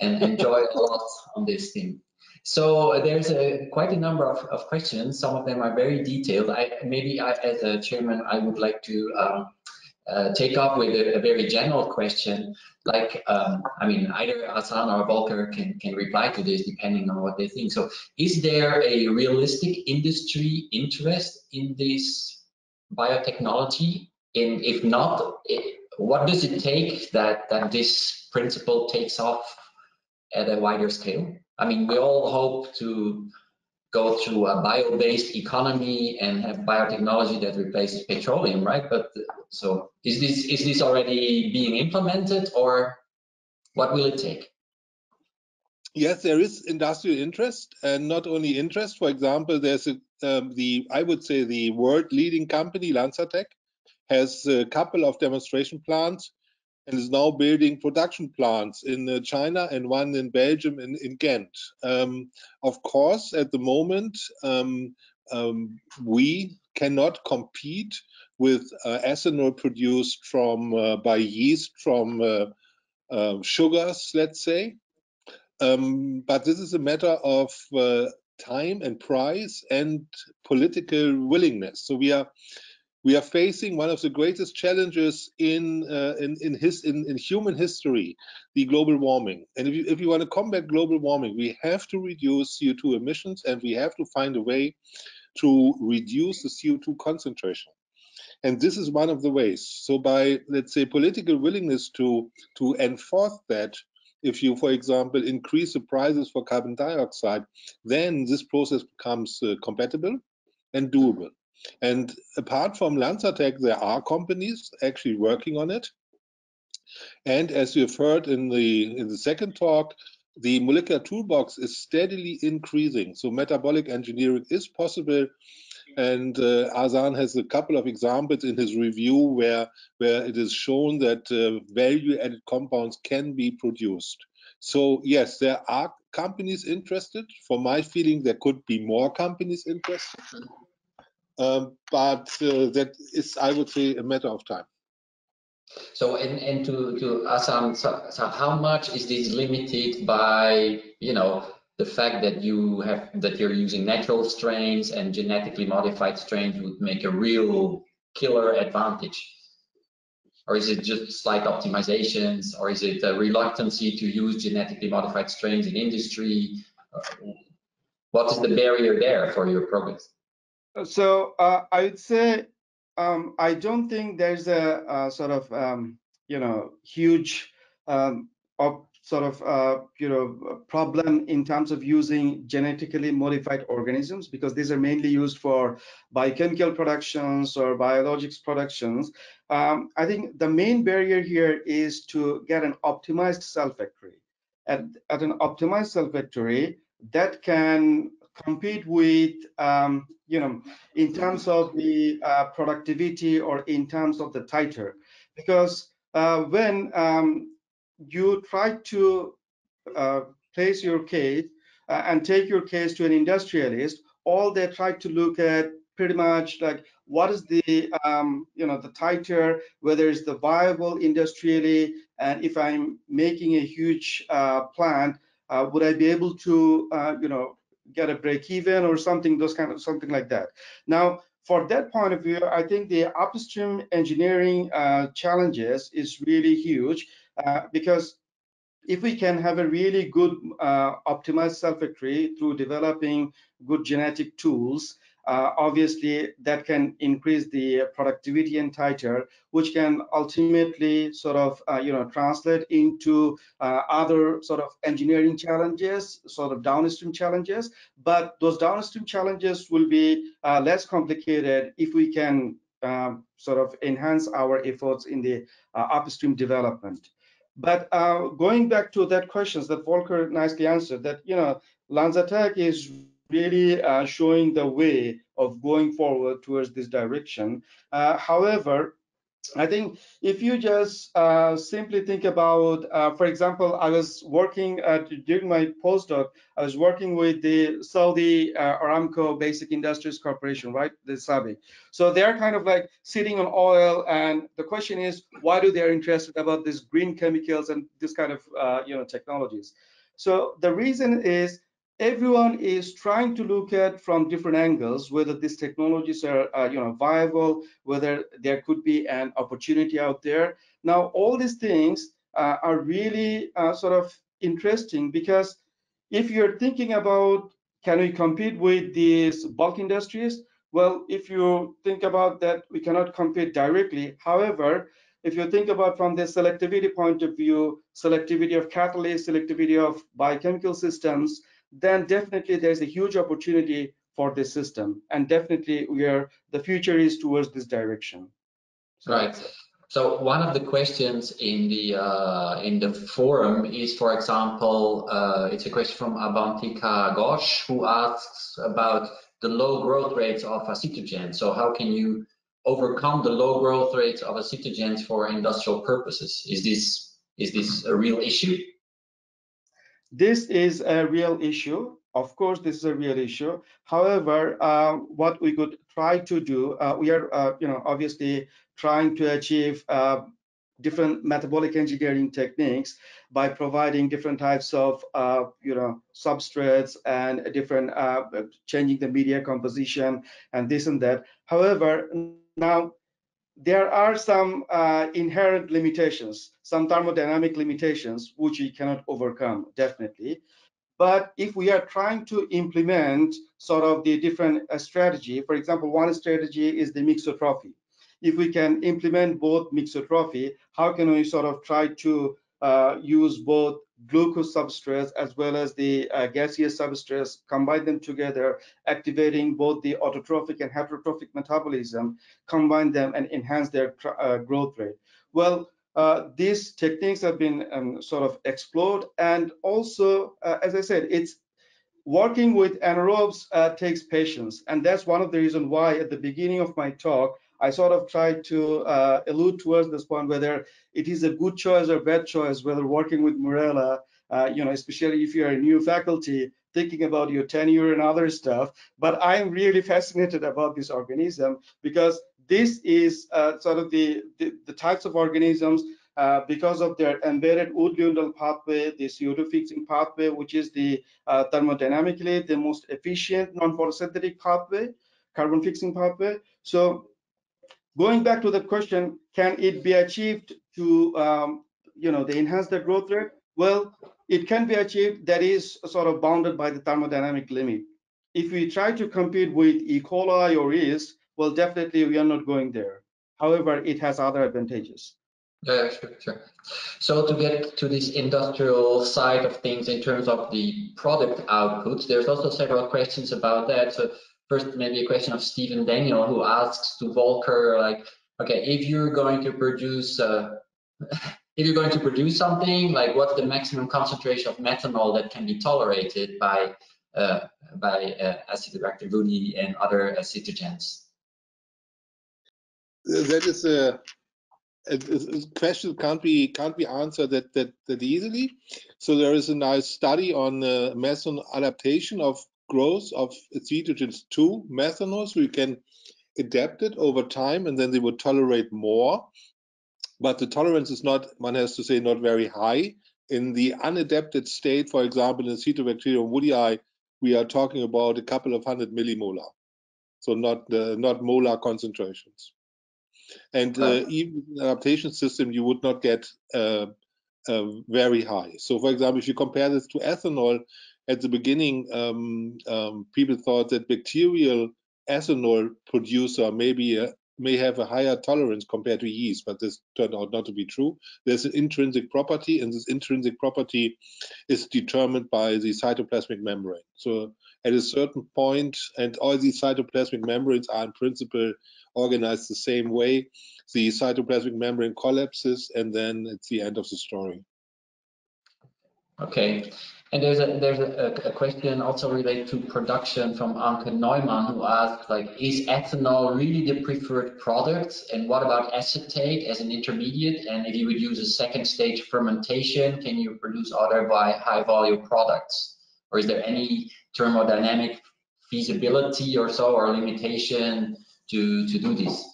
and enjoy a lot on this theme. So uh, there's a, quite a number of, of, questions. Some of them are very detailed. I, maybe I, as a chairman, I would like to um, uh, take up with a, a, very general question, like, um, I mean, either Hassan or Volker can, can reply to this depending on what they think. So is there a realistic industry interest in this biotechnology? And if not, it, what does it take that, that this principle takes off at a wider scale? I mean, we all hope to go through a bio-based economy and have biotechnology that replaces petroleum, right? But so is this is this already being implemented or what will it take? Yes, there is industrial interest and not only interest. For example, there's a, um, the I would say the world leading company LanzaTech has a couple of demonstration plants and is now building production plants in uh, China and one in Belgium in, in Ghent. Um, of course, at the moment, um, um, we cannot compete with uh, ethanol produced from uh, by yeast from uh, uh, sugars, let's say. Um, but this is a matter of uh, time and price and political willingness. So we are we are facing one of the greatest challenges in uh, in in, his, in, in human history, the global warming. And if you, if you want to combat global warming, we have to reduce CO2 emissions, and we have to find a way to reduce the CO2 concentration. And this is one of the ways. So by let's say political willingness to to enforce that, if you, for example, increase the prices for carbon dioxide, then this process becomes uh, compatible and doable. And apart from LanzaTech, there are companies actually working on it. And as you've heard in the in the second talk, the molecular toolbox is steadily increasing. So metabolic engineering is possible. And uh, Hassan has a couple of examples in his review where, where it is shown that uh, value-added compounds can be produced. So yes, there are companies interested. For my feeling, there could be more companies interested. Um, but uh, that is, I would say, a matter of time. So, and, and to, to Assam, so, so how much is this limited by, you know, the fact that you have that you're using natural strains and genetically modified strains would make a real killer advantage? Or is it just slight optimizations? Or is it a reluctancy to use genetically modified strains in industry? Uh, what is the barrier there for your progress? So uh, I would say um, I don't think there's a, a sort of um, you know huge um, sort of uh, you know problem in terms of using genetically modified organisms because these are mainly used for biochemical productions or biologics productions. Um, I think the main barrier here is to get an optimized cell factory. At, at an optimized cell factory that can compete with um, you know in terms of the uh, productivity or in terms of the titer because uh, when um, you try to uh, place your case uh, and take your case to an industrialist, all they try to look at pretty much like what is the um, you know the titer, whether it's the viable industrially, and if I'm making a huge uh, plant, uh, would I be able to uh, you know get a break even or something, those kind of something like that. Now, for that point of view, I think the upstream engineering uh, challenges is really huge uh, because if we can have a really good uh, optimized cell factory through developing good genetic tools, uh, obviously that can increase the productivity and titer, which can ultimately sort of, uh, you know, translate into uh, other sort of engineering challenges, sort of downstream challenges. But those downstream challenges will be uh, less complicated if we can um, sort of enhance our efforts in the uh, upstream development. But uh, going back to that questions that Volker nicely answered, that you know, LanzaTech is really uh, showing the way of going forward towards this direction. Uh, however, I think if you just uh, simply think about, uh, for example, I was working at, during my postdoc, I was working with the Saudi uh, Aramco Basic Industries Corporation, right, the SABIC. So they're kind of like sitting on oil, and the question is, why do they're interested about these green chemicals and this kind of, uh, you know, technologies? So the reason is everyone is trying to look at from different angles whether these technologies are you know viable whether there could be an opportunity out there. Now all these things uh, are really uh, sort of interesting because if you're thinking about can we compete with these bulk industries well if you think about that we cannot compete directly. However if you think about from the selectivity point of view selectivity of catalysts selectivity of biochemical systems then definitely there's a huge opportunity for this system. And definitely we are, the future is towards this direction. So right. So one of the questions in the uh, in the forum is, for example, uh, it's a question from Abantika Ghosh who asks about the low growth rates of acetogens. So how can you overcome the low growth rates of acetogens for industrial purposes? Is this is this a real issue? This is a real issue. Of course, this is a real issue. However, uh, what we could try to do, uh, we are, uh, you know, obviously trying to achieve uh, different metabolic engineering techniques by providing different types of, uh, you know, substrates and different uh, changing the media composition and this and that. However, now there are some uh, inherent limitations, some thermodynamic limitations, which we cannot overcome, definitely. But if we are trying to implement sort of the different uh, strategy, for example, one strategy is the mixotrophy. If we can implement both mixotrophy, how can we sort of try to use both glucose substrates as well as the uh, gaseous substrates, combine them together, activating both the autotrophic and heterotrophic metabolism, combine them and enhance their uh, growth rate. Well, uh, these techniques have been um, sort of explored and also, uh, as I said, it's working with anaerobes uh, takes patience and that's one of the reasons why at the beginning of my talk I sort of tried to uh, allude towards this point whether it is a good choice or bad choice, whether working with Morella, uh, you know, especially if you're a new faculty, thinking about your tenure and other stuff. But I'm really fascinated about this organism because this is uh, sort of the, the, the, types of organisms uh, because of their embedded Wood-Ljungdahl pathway, the CO2 fixing pathway, which is the uh, thermodynamically the most efficient non-photosynthetic pathway, carbon fixing pathway. So going back to the question, can it be achieved to, um, you know, the enhance the growth rate? Well, it can be achieved. That is sort of bounded by the thermodynamic limit. if we try to compete with E. coli or yeast, well, definitely we are not going there. However, it has other advantages. Yeah, sure, sure. So to get to this industrial side of things in terms of the product output, there's also several questions about that. So first, maybe a question of Stephen Daniel, who asks to Volker, like, okay, if you're going to produce, uh, (laughs) if you're going to produce something, like what's the maximum concentration of methanol that can be tolerated by uh, by uh, Acidobacter and other acetogens? That is a a question can't be can't be answered that that, that easily. So there is a nice study on uh, methanol adaptation of growth of acetogens to methanol. So you can adapt it over time, and then they would tolerate more. But the tolerance is not, one has to say, not very high. In the unadapted state, for example, in Acetobacterium woodii, we are talking about a couple of hundred millimolar, so not the not molar concentrations. And uh, even in adaptation system, you would not get uh, uh, very high. So, for example, if you compare this to ethanol, at the beginning, um, um, people thought that bacterial ethanol producer maybe may have a higher tolerance compared to yeast, but this turned out not to be true. There's an intrinsic property, and this intrinsic property is determined by the cytoplasmic membrane. So at a certain point, and all these cytoplasmic membranes are in principle organized the same way. The cytoplasmic membrane collapses, and then it's the end of the story. Okay, and there's a there's a, a question also related to production from Anke Neumann who asked like, is ethanol really the preferred product? And what about acetate as an intermediate? And if you would use a second stage fermentation, can you produce other by high volume products? Or is there any thermodynamic feasibility or so or limitation to, to do this?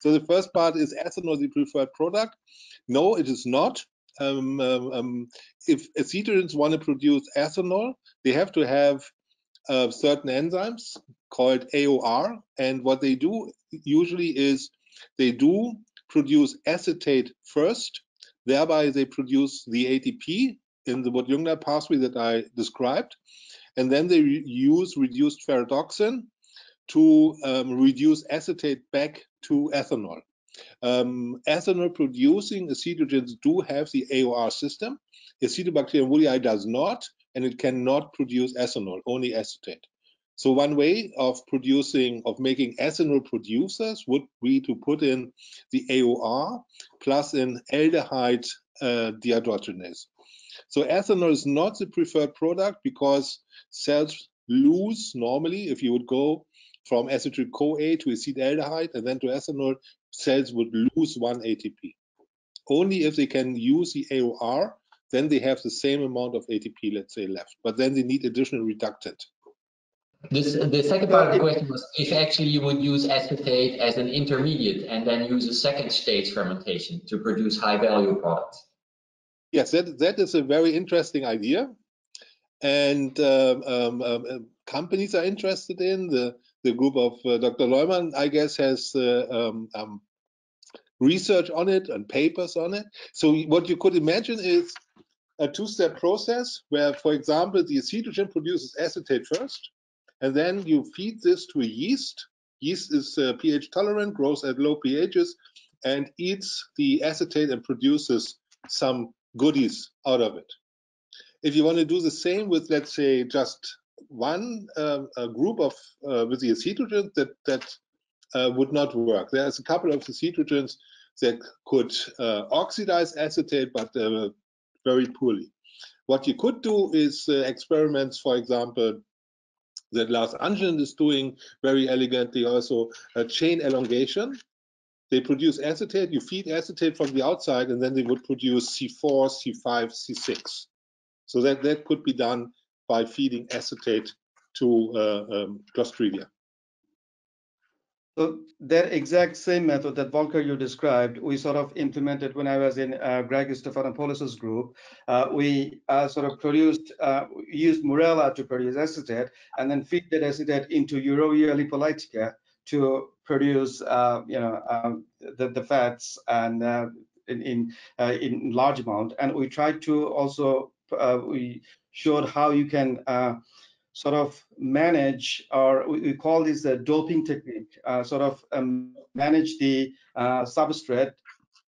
So the first part is ethanol the preferred product? No, it is not. Um, um, um if acetogens want to produce ethanol, they have to have uh, certain enzymes called AOR, and what they do usually is they do produce acetate first, thereby they produce the ATP in the Wood-Jungner pathway that I described, and then they re use reduced ferredoxin to um, reduce acetate back to ethanol. Um, ethanol producing acetogens do have the AOR system. Acetobacterium woodii does not, and it cannot produce ethanol, only acetate. So one way of producing, of making ethanol producers would be to put in the AOR plus an aldehyde uh, dehydrogenase. So ethanol is not the preferred product because cells lose normally, if you would go from acetyl-CoA to acetaldehyde and then to ethanol, cells would lose one ATP. Only if they can use the AOR, then they have the same amount of ATP, let's say, left. But then they need additional reductant. This, the second part of the question was if actually you would use acetate as an intermediate and then use a second stage fermentation to produce high value products. Yes, that, that is a very interesting idea. And um, um, um, companies are interested in the the group of uh, Dr. Leumann, I guess, has uh, um, um, research on it and papers on it. So what you could imagine is a two-step process where, for example, the acetogen produces acetate first, and then you feed this to a yeast. Yeast is uh, pH tolerant, grows at low pHs, and eats the acetate and produces some goodies out of it. If you want to do the same with, let's say, just one uh, group of uh, with the acetogens that that uh, would not work. There's a couple of acetogens that could uh, oxidize acetate, but very poorly. What you could do is experiments, for example, that Lars Angelin is doing very elegantly also a chain elongation. They produce acetate, you feed acetate from the outside, and then they would produce C4, C5, C6. So that, that could be done by feeding acetate to uh, um, Clostridia. So that exact same method that Volker you described, we sort of implemented when I was in uh, Greg Stephanopoulos' group. Uh, we uh, sort of produced, uh, used Morella to produce acetate and then feed that acetate into Euroia lipolytica to produce, uh, you know, um, the, the fats and uh, in in, in large amount. And we tried to also we showed how you can uh, sort of manage, or we, call this a doping technique, uh, sort of um, manage the uh, substrate,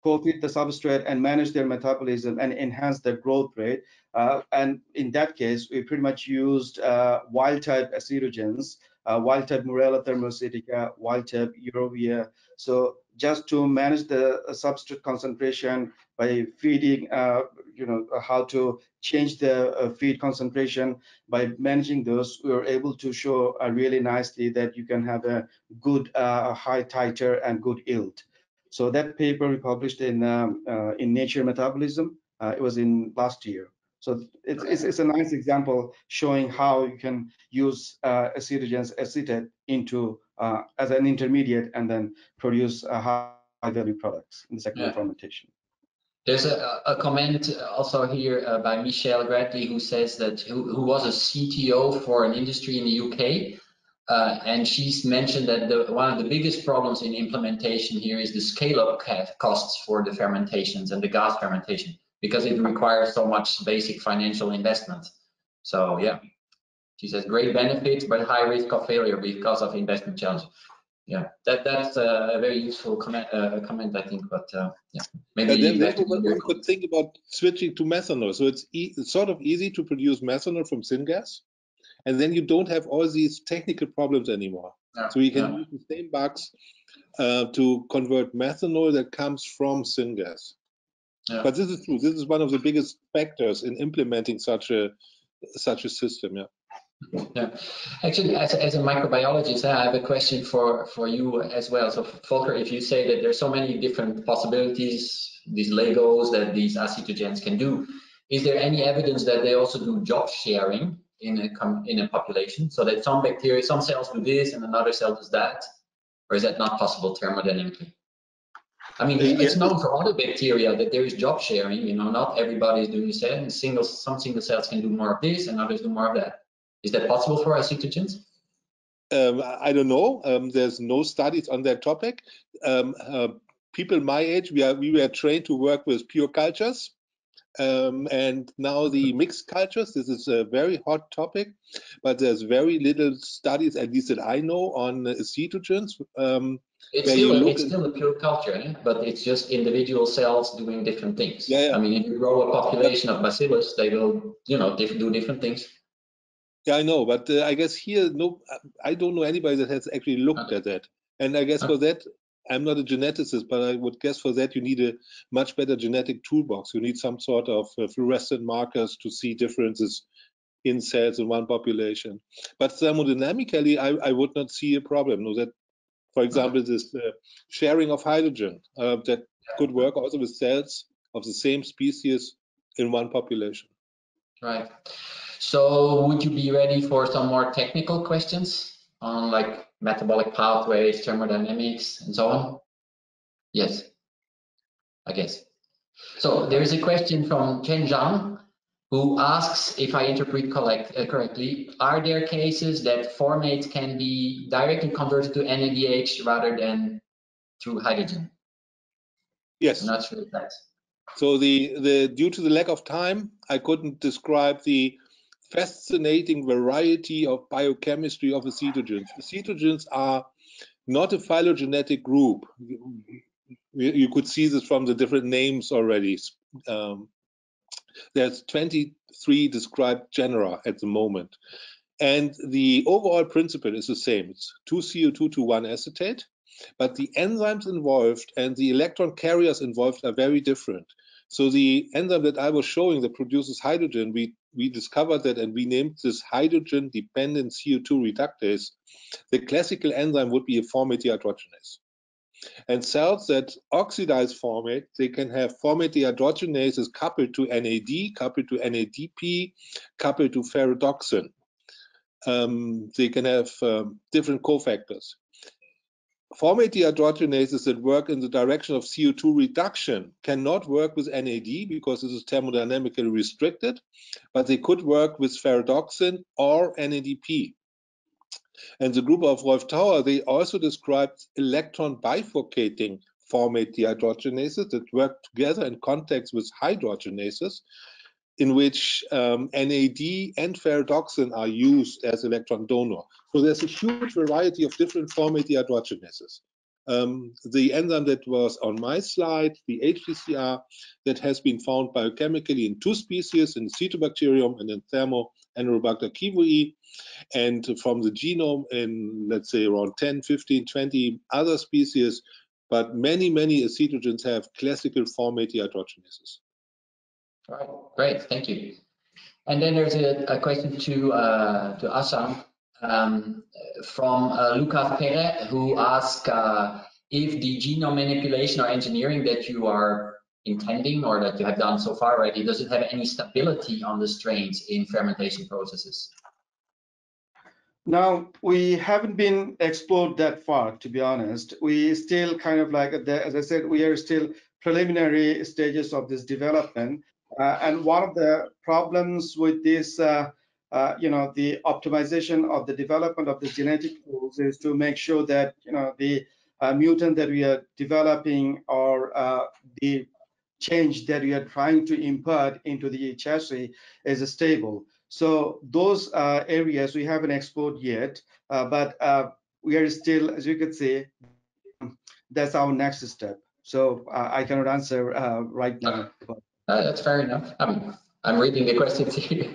co-feed the substrate and manage their metabolism and enhance their growth rate. Uh, and in that case, we pretty much used uh, wild type acetogens, uh, wild type Morella thermocytica, wild type Eurovia. So just to manage the substrate concentration by feeding, uh, you know, how to change the uh, feed concentration by managing those, we were able to show uh, really nicely that you can have a good uh, high titer and good yield. So that paper we published in um, uh, in Nature Metabolism. Uh, it was in last year. So it's, it's, it's, a nice example showing how you can use uh, acetogens acetate into uh, as an intermediate and then produce high value products in the second yeah. fermentation. There's a, a, comment also here uh, by Michelle Bradley who says that who, who, was a CTO for an industry in the UK, uh, and she's mentioned that the, one of the biggest problems in implementation here is the scale-up costs for the fermentations and the gas fermentation because it requires so much basic financial investment. So yeah, she says great benefits but high risk of failure because of investment challenges yeah, that that's a very useful comment, uh, comment I think. But uh, yeah, maybe. then, then one could think about switching to methanol. So it's, e it's sort of easy to produce methanol from syngas, and then you don't have all these technical problems anymore. Yeah, so you can yeah. use the same bugs uh, to convert methanol that comes from syngas. Yeah. But this is true. This is one of the biggest factors in implementing such a such a system. Yeah. Yeah, actually, as, as a microbiologist, I have a question for, for you as well. So, Volker, if you say that there's so many different possibilities, these Legos that these acetogens can do, is there any evidence that they also do job sharing in a in a population, so that some bacteria, some cells do this and another cell does that, or is that not possible thermodynamically? I mean, it's known for other bacteria that there is job sharing. You know, not everybody is doing the same. Single, some single cells can do more of this, and others do more of that. Is that possible for acetogens? Um, I don't know. Um, there's no studies on that topic. Um, uh, people my age, we are we were trained to work with pure cultures, um, and now the mixed cultures. This is a very hot topic, but there's very little studies, at least that I know, on acetogens. Um, it's still a, it's still a pure culture, eh? but it's just individual cells doing different things. Yeah, yeah. I mean, if you grow a population of bacillus, they will, you know, do different things. Yeah, I know, but uh, I guess here, no, I don't know anybody that has actually looked at that. And I guess okay. for that, I'm not a geneticist, but I would guess for that you need a much better genetic toolbox. You need some sort of uh, fluorescent markers to see differences in cells in one population. But thermodynamically, I, I would not see a problem. No, that, for example, this uh, sharing of hydrogen uh, that could work also with cells of the same species in one population. Right. So would you be ready for some more technical questions on like metabolic pathways, thermodynamics, and so on? Yes, I guess. So there is a question from Chen Zhang who asks, if I interpret collect, uh, correctly, are there cases that formates can be directly converted to NADH rather than through hydrogen? Yes. I'm not sure if that's. So the, the due to the lack of time, I couldn't describe the fascinating variety of biochemistry of acetogens. Acetogens are not a phylogenetic group. You could see this from the different names already. Um, there's 23 described genera at the moment. And the overall principle is the same. It's 2CO2 to 1 acetate, but the enzymes involved and the electron carriers involved are very different. So the enzyme that I was showing that produces hydrogen, we we discovered that and we named this hydrogen dependent CO2 reductase. The classical enzyme would be a formate dehydrogenase. And cells that oxidize formate, they can have formate dehydrogenases coupled to NAD, coupled to NADP, coupled to ferredoxin. Um, they can have um, different cofactors. Formate dehydrogenases that work in the direction of CO2 reduction cannot work with NAD because this is thermodynamically restricted, but they could work with ferredoxin or NADP. And the group of Rolf Thauer, they also described electron bifurcating formate dehydrogenases that work together in contact with hydrogenases in which um, NAD and ferredoxin are used as electron donor. So there's a huge variety of different formate dehydrogenases. Um, the enzyme that was on my slide, the HDCR, that has been found biochemically in two species, in Acetobacterium and in Thermo Anaerobacter kivui, and from the genome in, let's say, around 10, 15, 20 other species, but many, many acetogens have classical formate dehydrogenases. All right, great, thank you. And then there's a, a question to uh, to Ahsan um, from uh, Lucas Pere, who asked uh, if the genome manipulation or engineering that you are intending or that you have done so far already, does it have any stability on the strains in fermentation processes? Now, we haven't been explored that far, to be honest. We still kind of like, as I said, we are still preliminary stages of this development. Uh, and one of the problems with this, uh, uh, you know, the optimization of the development of the genetic tools is to make sure that, you know, the mutant that we are developing or the change that we are trying to impart into the chassis is stable. So those uh, areas we haven't explored yet, uh, but uh, we are still, as you can see, that's our next step. So I cannot answer right now. But uh, that's fair enough. I'm, I'm reading the questions (laughs) here.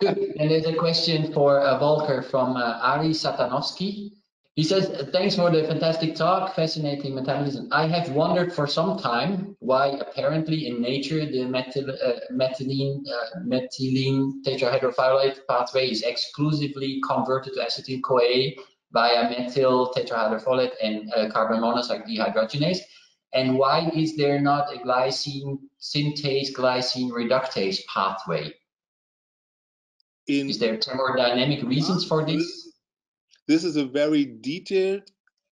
Good. And there's a question for uh, Volker from uh, Ari Satanowski. He says, thanks for the fantastic talk, fascinating metabolism. I have wondered for some time why apparently in nature the methyl, uh, methylene, uh, methylene tetrahydrofolate pathway is exclusively converted to acetyl-CoA via methyl tetrahydrofolate and uh, carbon monoxide dehydrogenase. And why is there not a glycine synthase glycine reductase pathway? In, is there thermodynamic reasons for this? This is a very detailed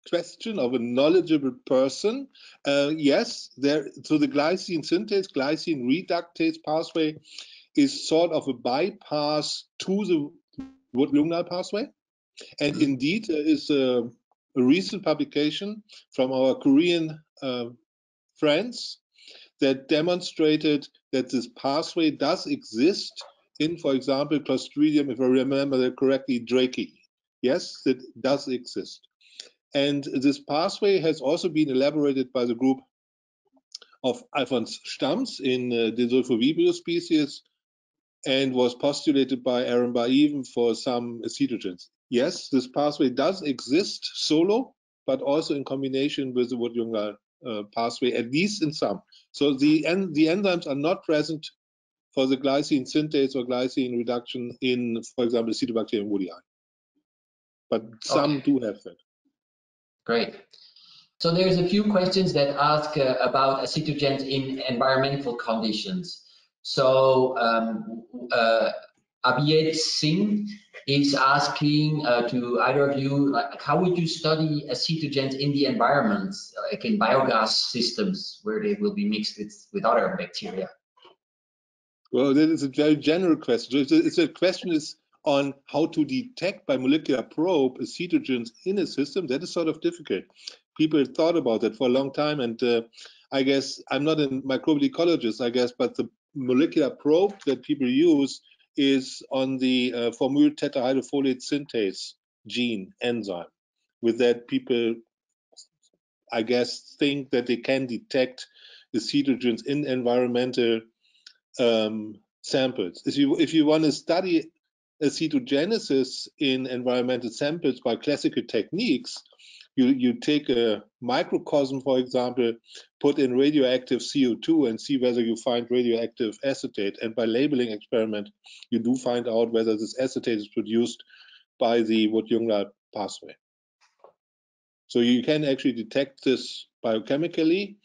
question of a knowledgeable person. Uh, yes, there. So the glycine synthase, glycine reductase pathway is sort of a bypass to the Wood-Ljungdahl pathway. And indeed, there is a, a recent publication from our Korean uh, friends that demonstrated that this pathway does exist in, for example, Clostridium, if I remember correctly, drake. Yes, it does exist. And this pathway has also been elaborated by the group of Alfons Stams in uh, Desulfovibrio species and was postulated by Arren Bar-Even for some acetogens. Yes, this pathway does exist solo, but also in combination with the Wood-Ljungdahl uh, pathway, at least in some. So the, en the enzymes are not present for the glycine synthase or glycine reduction in, for example, Acetobacterium woodii. But some okay. do have that. Great. So there's a few questions that ask uh, about acetogens in environmental conditions. So um, uh, Abhijit Singh is asking uh, to either of you, like, how would you study acetogens in the environment, like in biogas systems where they will be mixed with, with other bacteria? Well, that is a very general question. It's a, it's a question is on how to detect by molecular probe acetogens in a system. That is sort of difficult. People thought about that for a long time, and uh, I guess I'm not a microbial ecologist, I guess, but the molecular probe that people use is on the uh, formyl tetrahydrofolate synthase gene enzyme. With that, people, I guess, think that they can detect the acetogens in environmental um, samples. If you if you want to study acetogenesis in environmental samples by classical techniques, you, you take a microcosm, for example, put in radioactive CO2 and see whether you find radioactive acetate. And by labeling experiment, you do find out whether this acetate is produced by the Wood-Ljungdahl pathway. So you can actually detect this biochemically.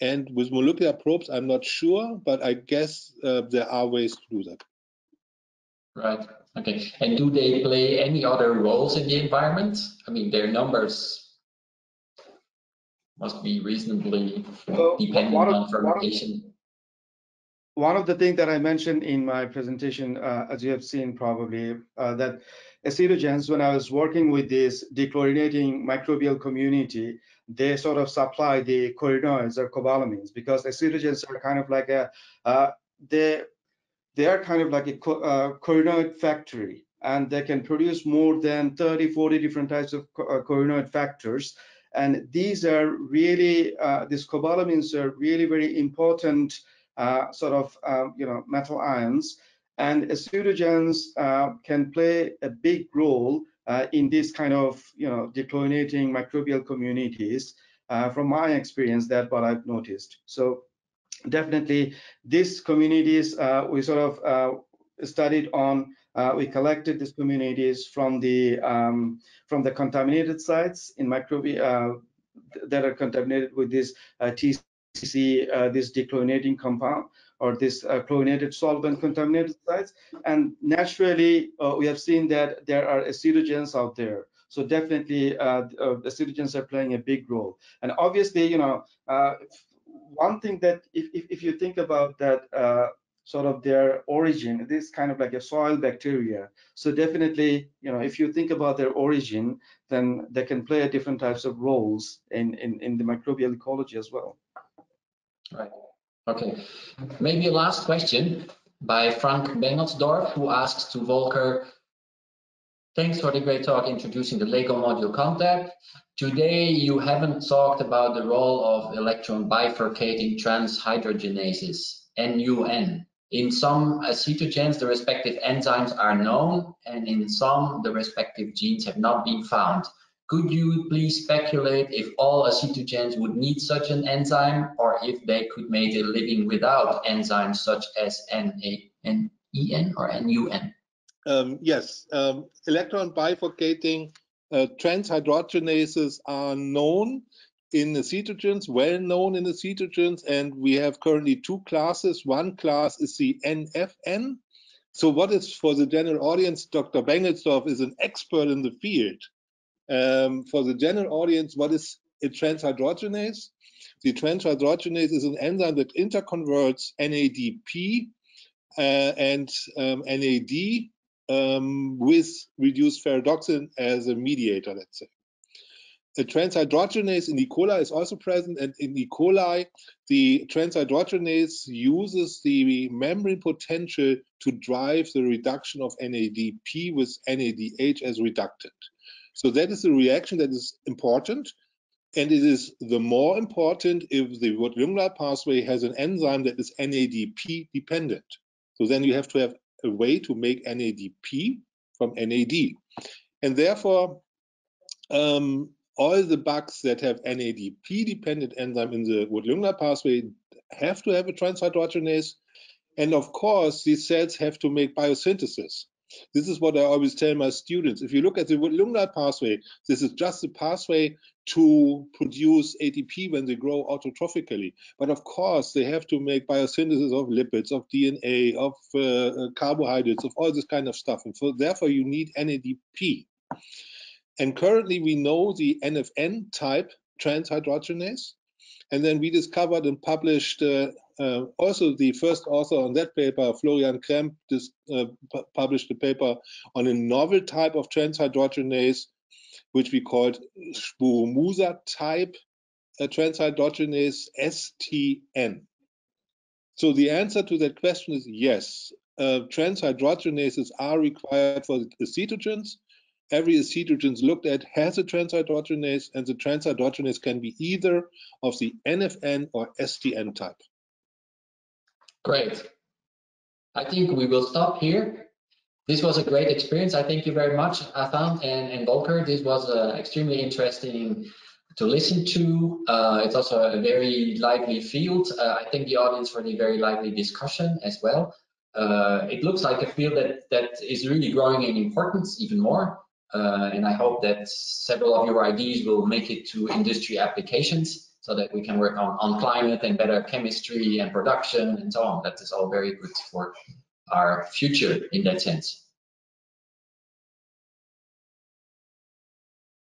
And with molecular probes, I'm not sure, but I guess uh, there are ways to do that. Right. Okay. And do they play any other roles in the environment? I mean, their numbers must be reasonably so dependent of, on fermentation. One of the things that I mentioned in my presentation, uh, as you have seen probably, uh, that acetogens, when I was working with this dechlorinating microbial community, they sort of supply the corrinoids or cobalamins because acetogens are kind of like a, uh, they they are kind of like a co factory and they can produce more than 30, 40 different types of co factors. And these are really, uh, these cobalamins are really very important uh, sort of, um, you know, metal ions. And acetogens uh, can play a big role uh, in this kind of, you know, dechlorinating microbial communities. Uh, from my experience, that's what I've noticed. So definitely these communities we sort of studied on uh, we collected these communities from the um, from the contaminated sites in microbial uh, that are contaminated with this uh, TCE, uh, this dechlorinating compound or this chlorinated solvent contaminated sites. And naturally, we have seen that there are acetogens out there. So definitely, uh, uh, acetogens are playing a big role. And obviously, you know, uh, one thing that if, if, if, you think about that uh, sort of their origin, this kind of like a soil bacteria. So definitely, you know, if you think about their origin, then they can play different types of roles in, in, in the microbial ecology as well. Right. Okay. Maybe a last question by Frank Bengelsdorf, who asks to Volker, Thanks for the great talk introducing the LEGO module concept. Today, you haven't talked about the role of electron bifurcating transhydrogenases, NUN. In some acetogens, the respective enzymes are known, and in some, the respective genes have not been found. Could you please speculate if all acetogens would need such an enzyme, or if they could make a living without enzymes such as NAN, or NUN? Um, yes, um, electron bifurcating uh, transhydrogenases are known in the acetogens, well known in the acetogens, and we have currently two classes. One class is the NFN. So what is for the general audience, Dr. Bengelsdorf is an expert in the field. Um, for the general audience, what is a transhydrogenase? The transhydrogenase is an enzyme that interconverts NADP uh, and um, NAD um, with reduced ferredoxin as a mediator, let's say. A transhydrogenase in E. coli is also present, and in E. coli, the transhydrogenase uses the membrane potential to drive the reduction of NADP with NADH as reductant. So that is a reaction that is important, and it is the more important if the Wood-Ljungdahl pathway has an enzyme that is NADP dependent. So then you have to have a way to make NADP from NAD. And therefore, um, all the bugs that have NADP-dependent enzyme in the Wood-Ljungdahl pathway have to have a transhydrogenase. And of course, these cells have to make biosynthesis. This is what I always tell my students. If you look at the Wood-Ljungdahl pathway, this is just the pathway to produce ATP when they grow autotrophically. But of course, they have to make biosynthesis of lipids, of DNA, of uh, carbohydrates, of all this kind of stuff. And so therefore, you need NADP. And currently, we know the NFN type transhydrogenase. And then we discovered and published uh, uh, also the first author on that paper, Florian Kremp, uh, published a paper on a novel type of transhydrogenase which we called Sporomusa type uh, transhydrogenase STN. So the answer to that question is yes. Uh, transhydrogenases are required for acetogens. Every acetogen looked at has a transhydrogenase, and the transhydrogenase can be either of the NFN or STN type. Great. I think we will stop here this was a great experience. I thank you very much, Ahsan and, and Volker. This was uh, extremely interesting to listen to. Uh, it's also a very lively field. Uh, I thank the audience for the very lively discussion as well. Uh, it looks like a field that, that is really growing in importance even more. Uh, and I hope that several of your ideas will make it to industry applications so that we can work on, on climate and better chemistry and production and so on. That is all very good for our future in that sense.